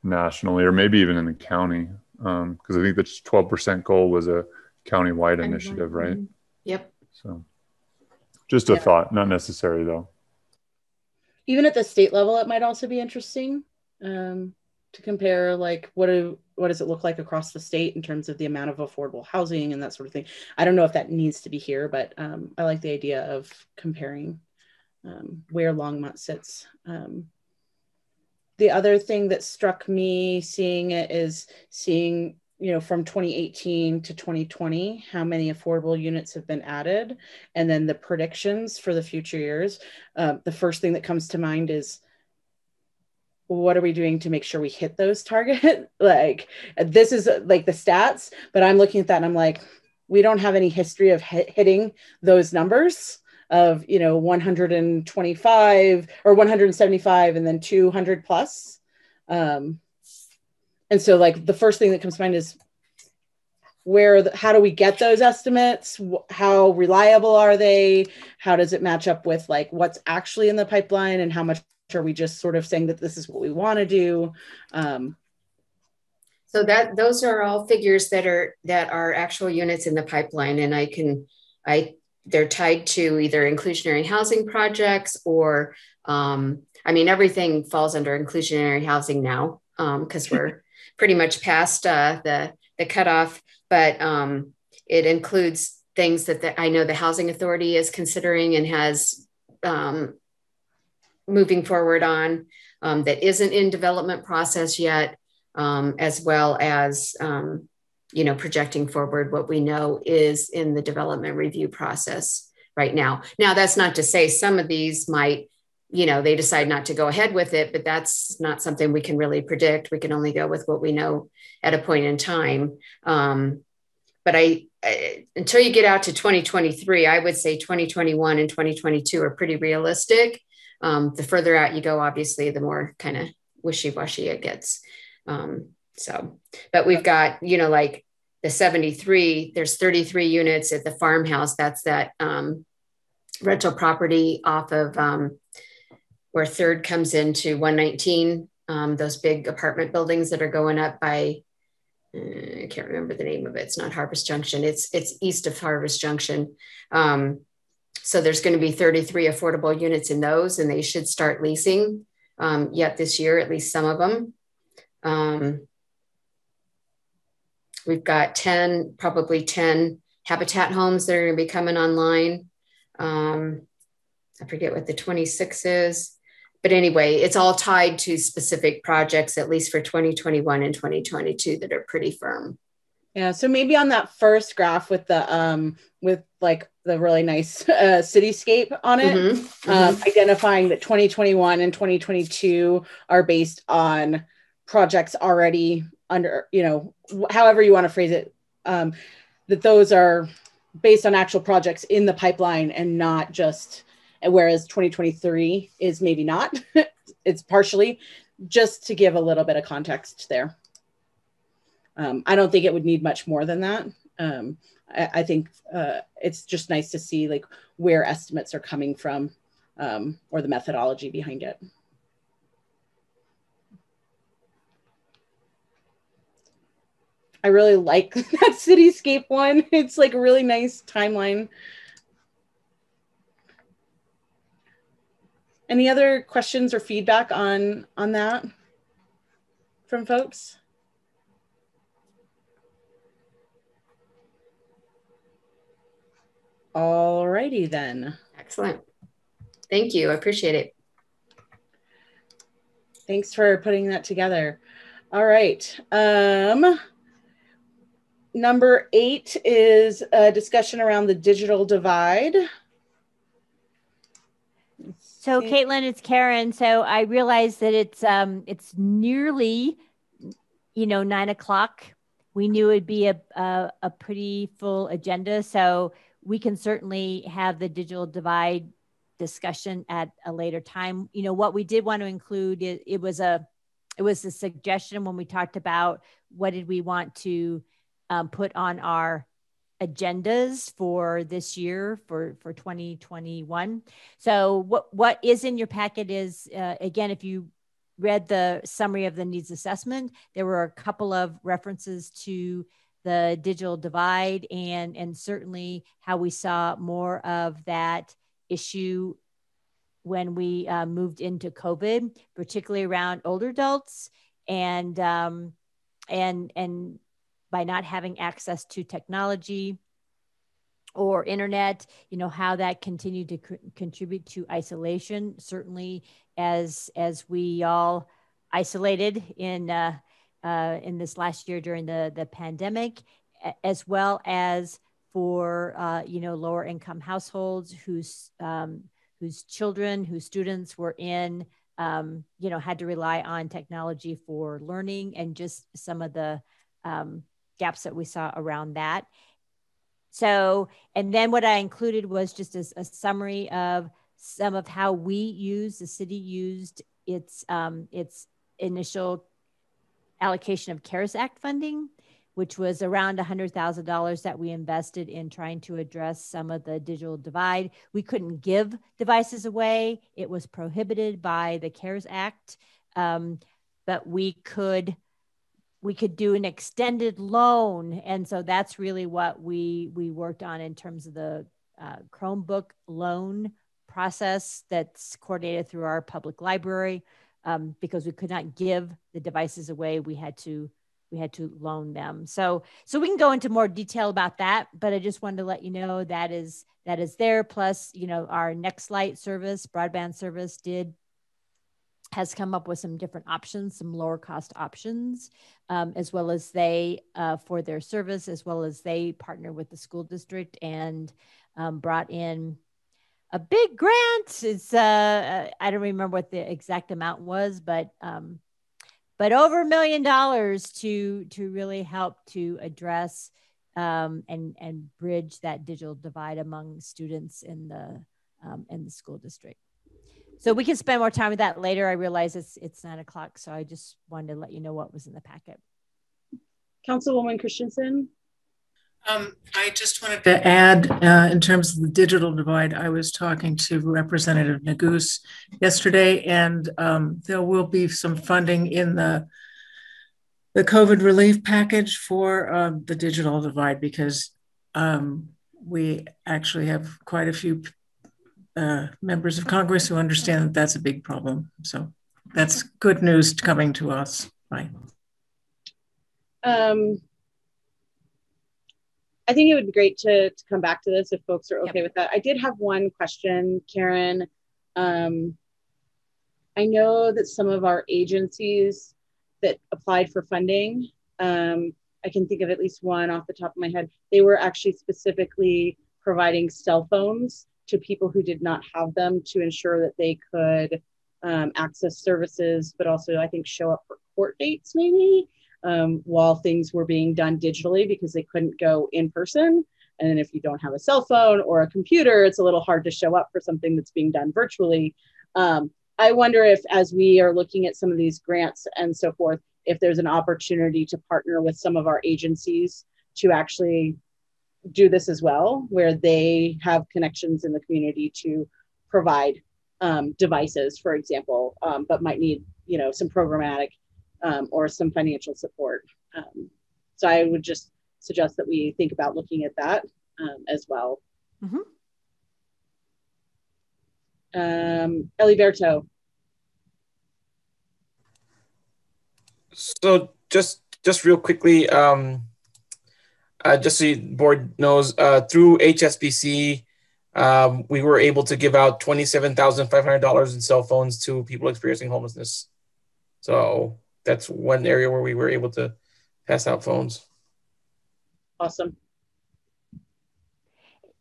nationally or maybe even in the county because um, i think the 12% goal was a county-wide initiative right Mm-hmm. Yep. so just a Yeah. thought not necessary though even at the state level it might also be interesting um, to compare like what do what does it look like across the state in terms of the amount of affordable housing and that sort of thing i don't know if that needs to be here but um, i like the idea of comparing um, where longmont sits. Um, the other thing that struck me seeing it is seeing you know from 2018 to 2020 how many affordable units have been added and then the predictions for the future years. Um, the first thing that comes to mind is what are we doing to make sure we hit those target? *laughs* Like this is uh, like the stats but i'm looking at that and i'm like we don't have any history of hit, hitting those numbers of you know 125 or 175 and then 200 plus. Um and so like the first thing that comes to mind is where the, how do we get those estimates? How reliable are they? How does it match up with like what's actually in the pipeline and how much are we just sort of saying that this is what we want to do? Um, So that those are all figures that are that are actual units in the pipeline, and I can I they're tied to either inclusionary housing projects or um, I mean everything falls under inclusionary housing now because we're *laughs* pretty much past uh, the the cutoff, but um, it includes things that the, I know the housing authority is considering and has um, moving forward on um, that isn't in development process yet um, as well as um, you know projecting forward what we know is in the development review process right now. Now that's not to say some of these might you know they decide not to go ahead with it but that's not something we can really predict. We can only go with what we know at a point in time. Um, but I, I until you get out to 2023 i would say 2021 and 2022 are pretty realistic. Um, the further out you go obviously the more kind of wishy-washy it gets. Um, so, but we've got, you know, like the 73, there's 33 units at the farmhouse. That's that um, rental property off of um, where third comes into 119, um, those big apartment buildings that are going up by, uh, I can't remember the name of it. It's not Harvest Junction. It's, it's east of Harvest Junction. Um, so there's going to be 33 affordable units in those, and they should start leasing um, yet this year, at least some of them. We've got 10, probably 10 habitat homes that are going to be coming online. Um, I forget what the 26 is. But anyway, it's all tied to specific projects, at least for 2021 and 2022, that are pretty firm. Yeah, so maybe on that first graph with the um with like the really nice *laughs* uh, cityscape on it, Mhm, um, identifying that 2021 and 2022 are based on projects already under, you know, however you want to phrase it, um, that those are based on actual projects in the pipeline and not just whereas 2023 is maybe not *laughs* it's partially just to give a little bit of context there. Um, i don't think it would need much more than that. Um, I, I, think uh, it's just nice to see like where estimates are coming from um, or the methodology behind it I really like *laughs* that cityscape one. *laughs* It's like a really nice timeline. Any other questions or feedback on on that from folks? All righty then. Excellent. Thank you. I appreciate it. Thanks for putting that together. All right. Um, number eight is a discussion around the digital divide. So, Caitlin, it's Karen. So I realize that it's um it's nearly, you know, nine o'clock. We knew it'd be a, a a pretty full agenda, so we can certainly have the digital divide discussion at a later time. You know, what we did want to include it, it was a it was a suggestion when we talked about what did we want to um, put on our agendas for this year for for 2021 so what what is in your packet is uh, again if you read the summary of the needs assessment there were a couple of references to the digital divide and and certainly how we saw more of that issue when we uh, moved into covid particularly around older adults and um, and and by not having access to technology or internet you know how that continued to contribute to isolation. Certainly as as we all isolated in uh, uh, in this last year during the the pandemic as well as for uh, you know lower income households whose um, whose children whose students were in um, you know had to rely on technology for learning and just some of the um, gaps that we saw around that. So, and then what I included was just a, a summary of some of how we use the city used its um, its initial allocation of CARES Act funding, which was around $100,000 that we invested in trying to address some of the digital divide. We couldn't give devices away, it was prohibited by the CARES Act, um, but we could we could do an extended loan. And so that's really what we we worked on in terms of the uh, chromebook loan process that's coordinated through our public library um, because we could not give the devices away. We had to we had to loan them. So so we can go into more detail about that but i just wanted to let you know that is that is there. Plus you know our NextLight service broadband service did has come up with some different options, some lower cost options, um, as well as they uh, for their service, as well as they partner with the school district and um, brought in a big grant. It's uh, I don't remember what the exact amount was, but um, but over a million dollars to to really help to address um, and and bridge that digital divide among students in the um, in the school district so we can spend more time with that later. I realize it's it's nine o'clock, so I just wanted to let you know what was in the packet. Councilwoman Christensen. Um, I just wanted to add, uh, in terms of the digital divide, I was talking to Representative Neguse yesterday, and um, there will be some funding in the the COVID relief package for uh, the digital divide because um, we actually have quite a few uh, members of Congress who understand that that's a big problem. So that's good news coming to us. Right. Um, I think it would be great to, to come back to this if folks are okay yep. with that. I did have one question, Karen. Um, I know that some of our agencies that applied for funding, um, I can think of at least one off the top of my head, they were actually specifically providing cell phones to people who did not have them to ensure that they could um, access services, but also I think show up for court dates maybe um, while things were being done digitally because they couldn't go in person. And if you don't have a cell phone or a computer, it's a little hard to show up for something that's being done virtually. Um, I wonder if, as we are looking at some of these grants and so forth, if there's an opportunity to partner with some of our agencies to actually do this as well, where they have connections in the community to provide um, devices, for example, um, but might need you know some programmatic um, or some financial support. Um, so I would just suggest that we think about looking at that um, as well. Mm-hmm. Um, Eliberto. So just just real quickly, um, uh, just so the board knows, uh, through HSBC, um, we were able to give out twenty-seven thousand five hundred dollars in cell phones to people experiencing homelessness. So that's one area where we were able to pass out phones. Awesome.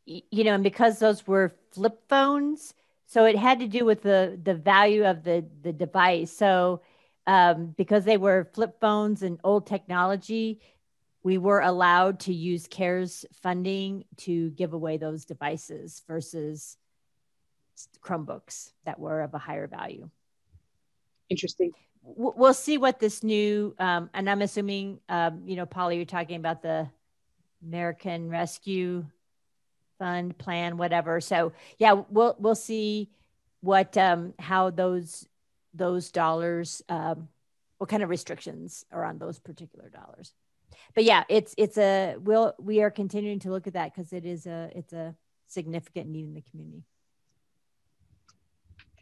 You know, and because those were flip phones, so it had to do with the the value of the the device. So um, because they were flip phones and old technology, we were allowed to use CARES funding to give away those devices versus Chromebooks that were of a higher value. Interesting. We'll see what this new, um, and I'm assuming, um, you know, Polly, you're talking about the American Rescue Fund plan, whatever. So yeah, we'll we'll see what um, how those those dollars, um, what kind of restrictions are on those particular dollars but yeah, it's it's a we'll we are continuing to look at that because it is a it's a significant need in the community.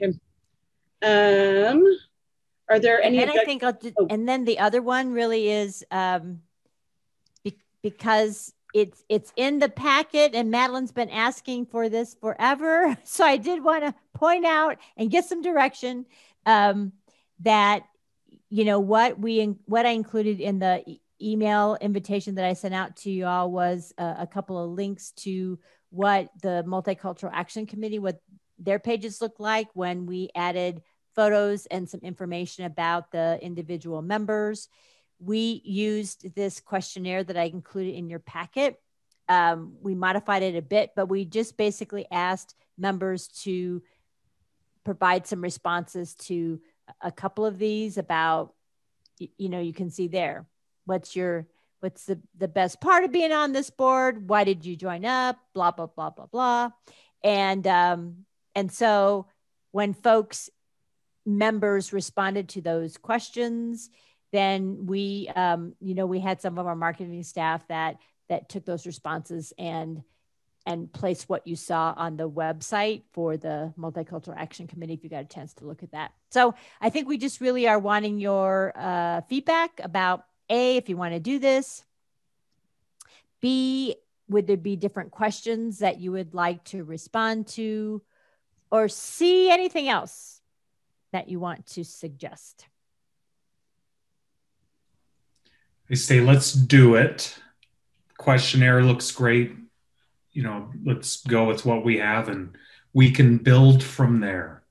Okay. Um, are there any? And I think I'll do, oh. and then the other one really is um, be, because it's it's in the packet and Madeline's been asking for this forever. *laughs* So I did want to point out and get some direction um, that you know what we what I included in the email invitation that I sent out to you all was a, couple of links to what the Multicultural Action Committee, what their pages look like when we added photos and some information about the individual members. We used this questionnaire that I included in your packet. Um, we modified it a bit, but we just basically asked members to provide some responses to a couple of these about, you know, you can see there what's your what's the, the best part of being on this board? Why did you join up? Blah blah blah blah blah. And um and so when folks members responded to those questions then we um you know we had some of our marketing staff that that took those responses and and place what you saw on the website for the multicultural action committee if you got a chance to look at that. So i think we just really are wanting your uh, feedback about a, if you want to do this. B, would there be different questions that you would like to respond to? Or C, anything else that you want to suggest? I say, let's do it. Questionnaire looks great. You know, let's go with what we have and we can build from there.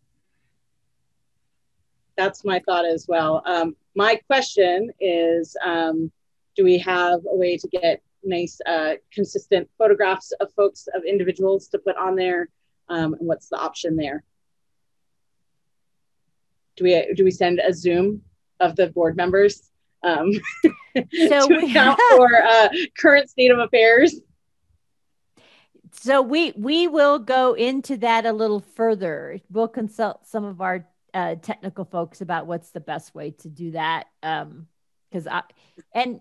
That's my thought as well. Um, my question is um, do we have a way to get nice uh, consistent photographs of folks of individuals to put on there? Um, and what's the option there? Do we do we send a zoom of the board members um, *laughs* so to account for uh, current state of affairs? So we we will go into that a little further. We'll consult some of our uh, technical folks about what's the best way to do that. Um, because I and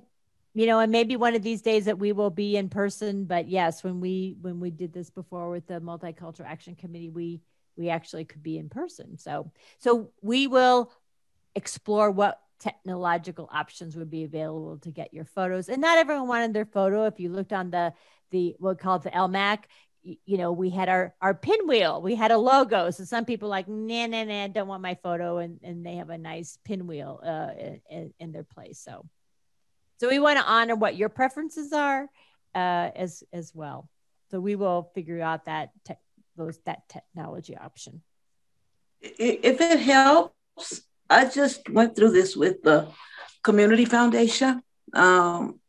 you know, and maybe one of these days that we will be in person. But yes, when we when we did this before with the Multicultural Action Committee, we we actually could be in person. So so we will explore what technological options would be available to get your photos. And not everyone wanted their photo. If you looked on the the what we call it the LMAC, you know, we had our our pinwheel, we had a logo. So some people like, nah, nah, nah, don't want my photo, and and they have a nice pinwheel uh, in, in their place. So, so we want to honor what your preferences are, uh, as as well. So we will figure out that te- those that technology option. If it helps, I just went through this with the community foundation, um,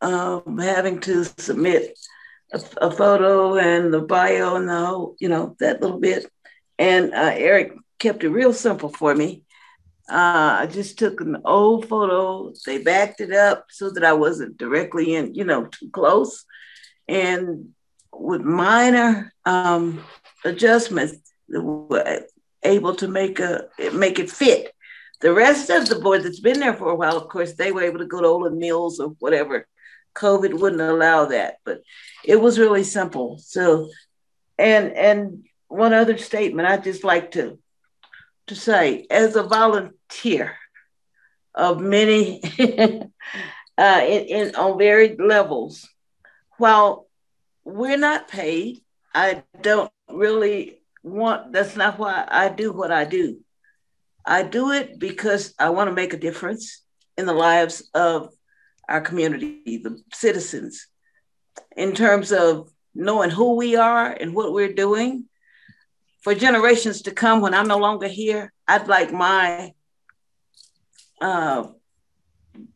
um, having to submit a, a, photo and the bio and the whole, you know, that little bit. And uh, Eric kept it real simple for me. Uh, I just took an old photo. They backed it up so that I wasn't directly in, you know, too close. And with minor um, adjustments, able to make a make it fit. The rest of the board that's been there for a while, of course, they were able to go to Olan Mills or whatever. COVID wouldn't allow that, but it was really simple. So, and and one other statement I just like to to say as a volunteer of many *laughs* uh, in, in on varied levels, while we're not paid, I don't really want. That's not why I do what I do. I do it because I want to make a difference in the lives of our community, the citizens, in terms of knowing who we are and what we're doing for generations to come when I'm no longer here, I'd like my uh,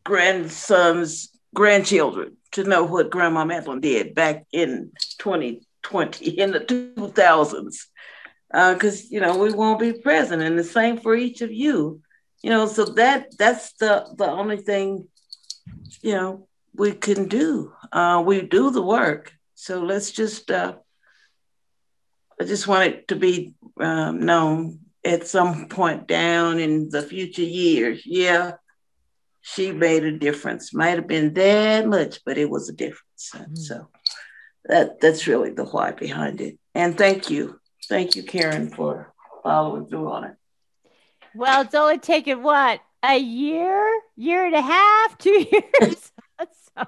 grandsons, grandchildren to know what Grandma Madeline did back in 2020, in the 2000s. Because, uh, you know, we won't be present. And the same for each of you. You know, so that that's the the only thing, you know, we can do. Uh, we do the work. So let's just uh, I just want it to be um, known at some point down in the future years. Yeah, she made a difference. Might have been that much, but it was a difference. Mm-hmm. So that that's really the why behind it. And thank you, thank you, Karen, for following through on it. Well, it's only taken what a year, year and a half, *laughs* two years. so,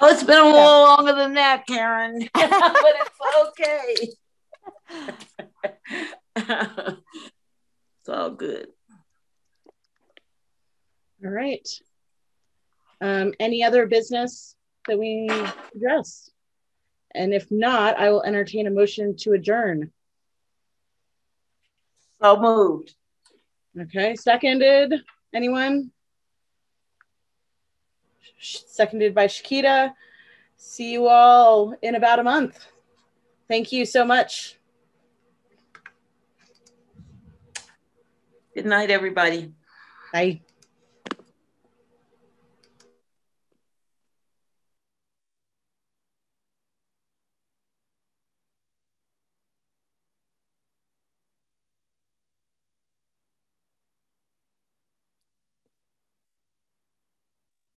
oh, it's been a little longer than that, Karen, *laughs* but it's okay. it's all good. All right. Um, any other business that we address? And if not, I will entertain a motion to adjourn. So moved. Okay, seconded. Anyone? Seconded by Shakita. See you all in about a month. Thank you so much. Good night, everybody. Bye.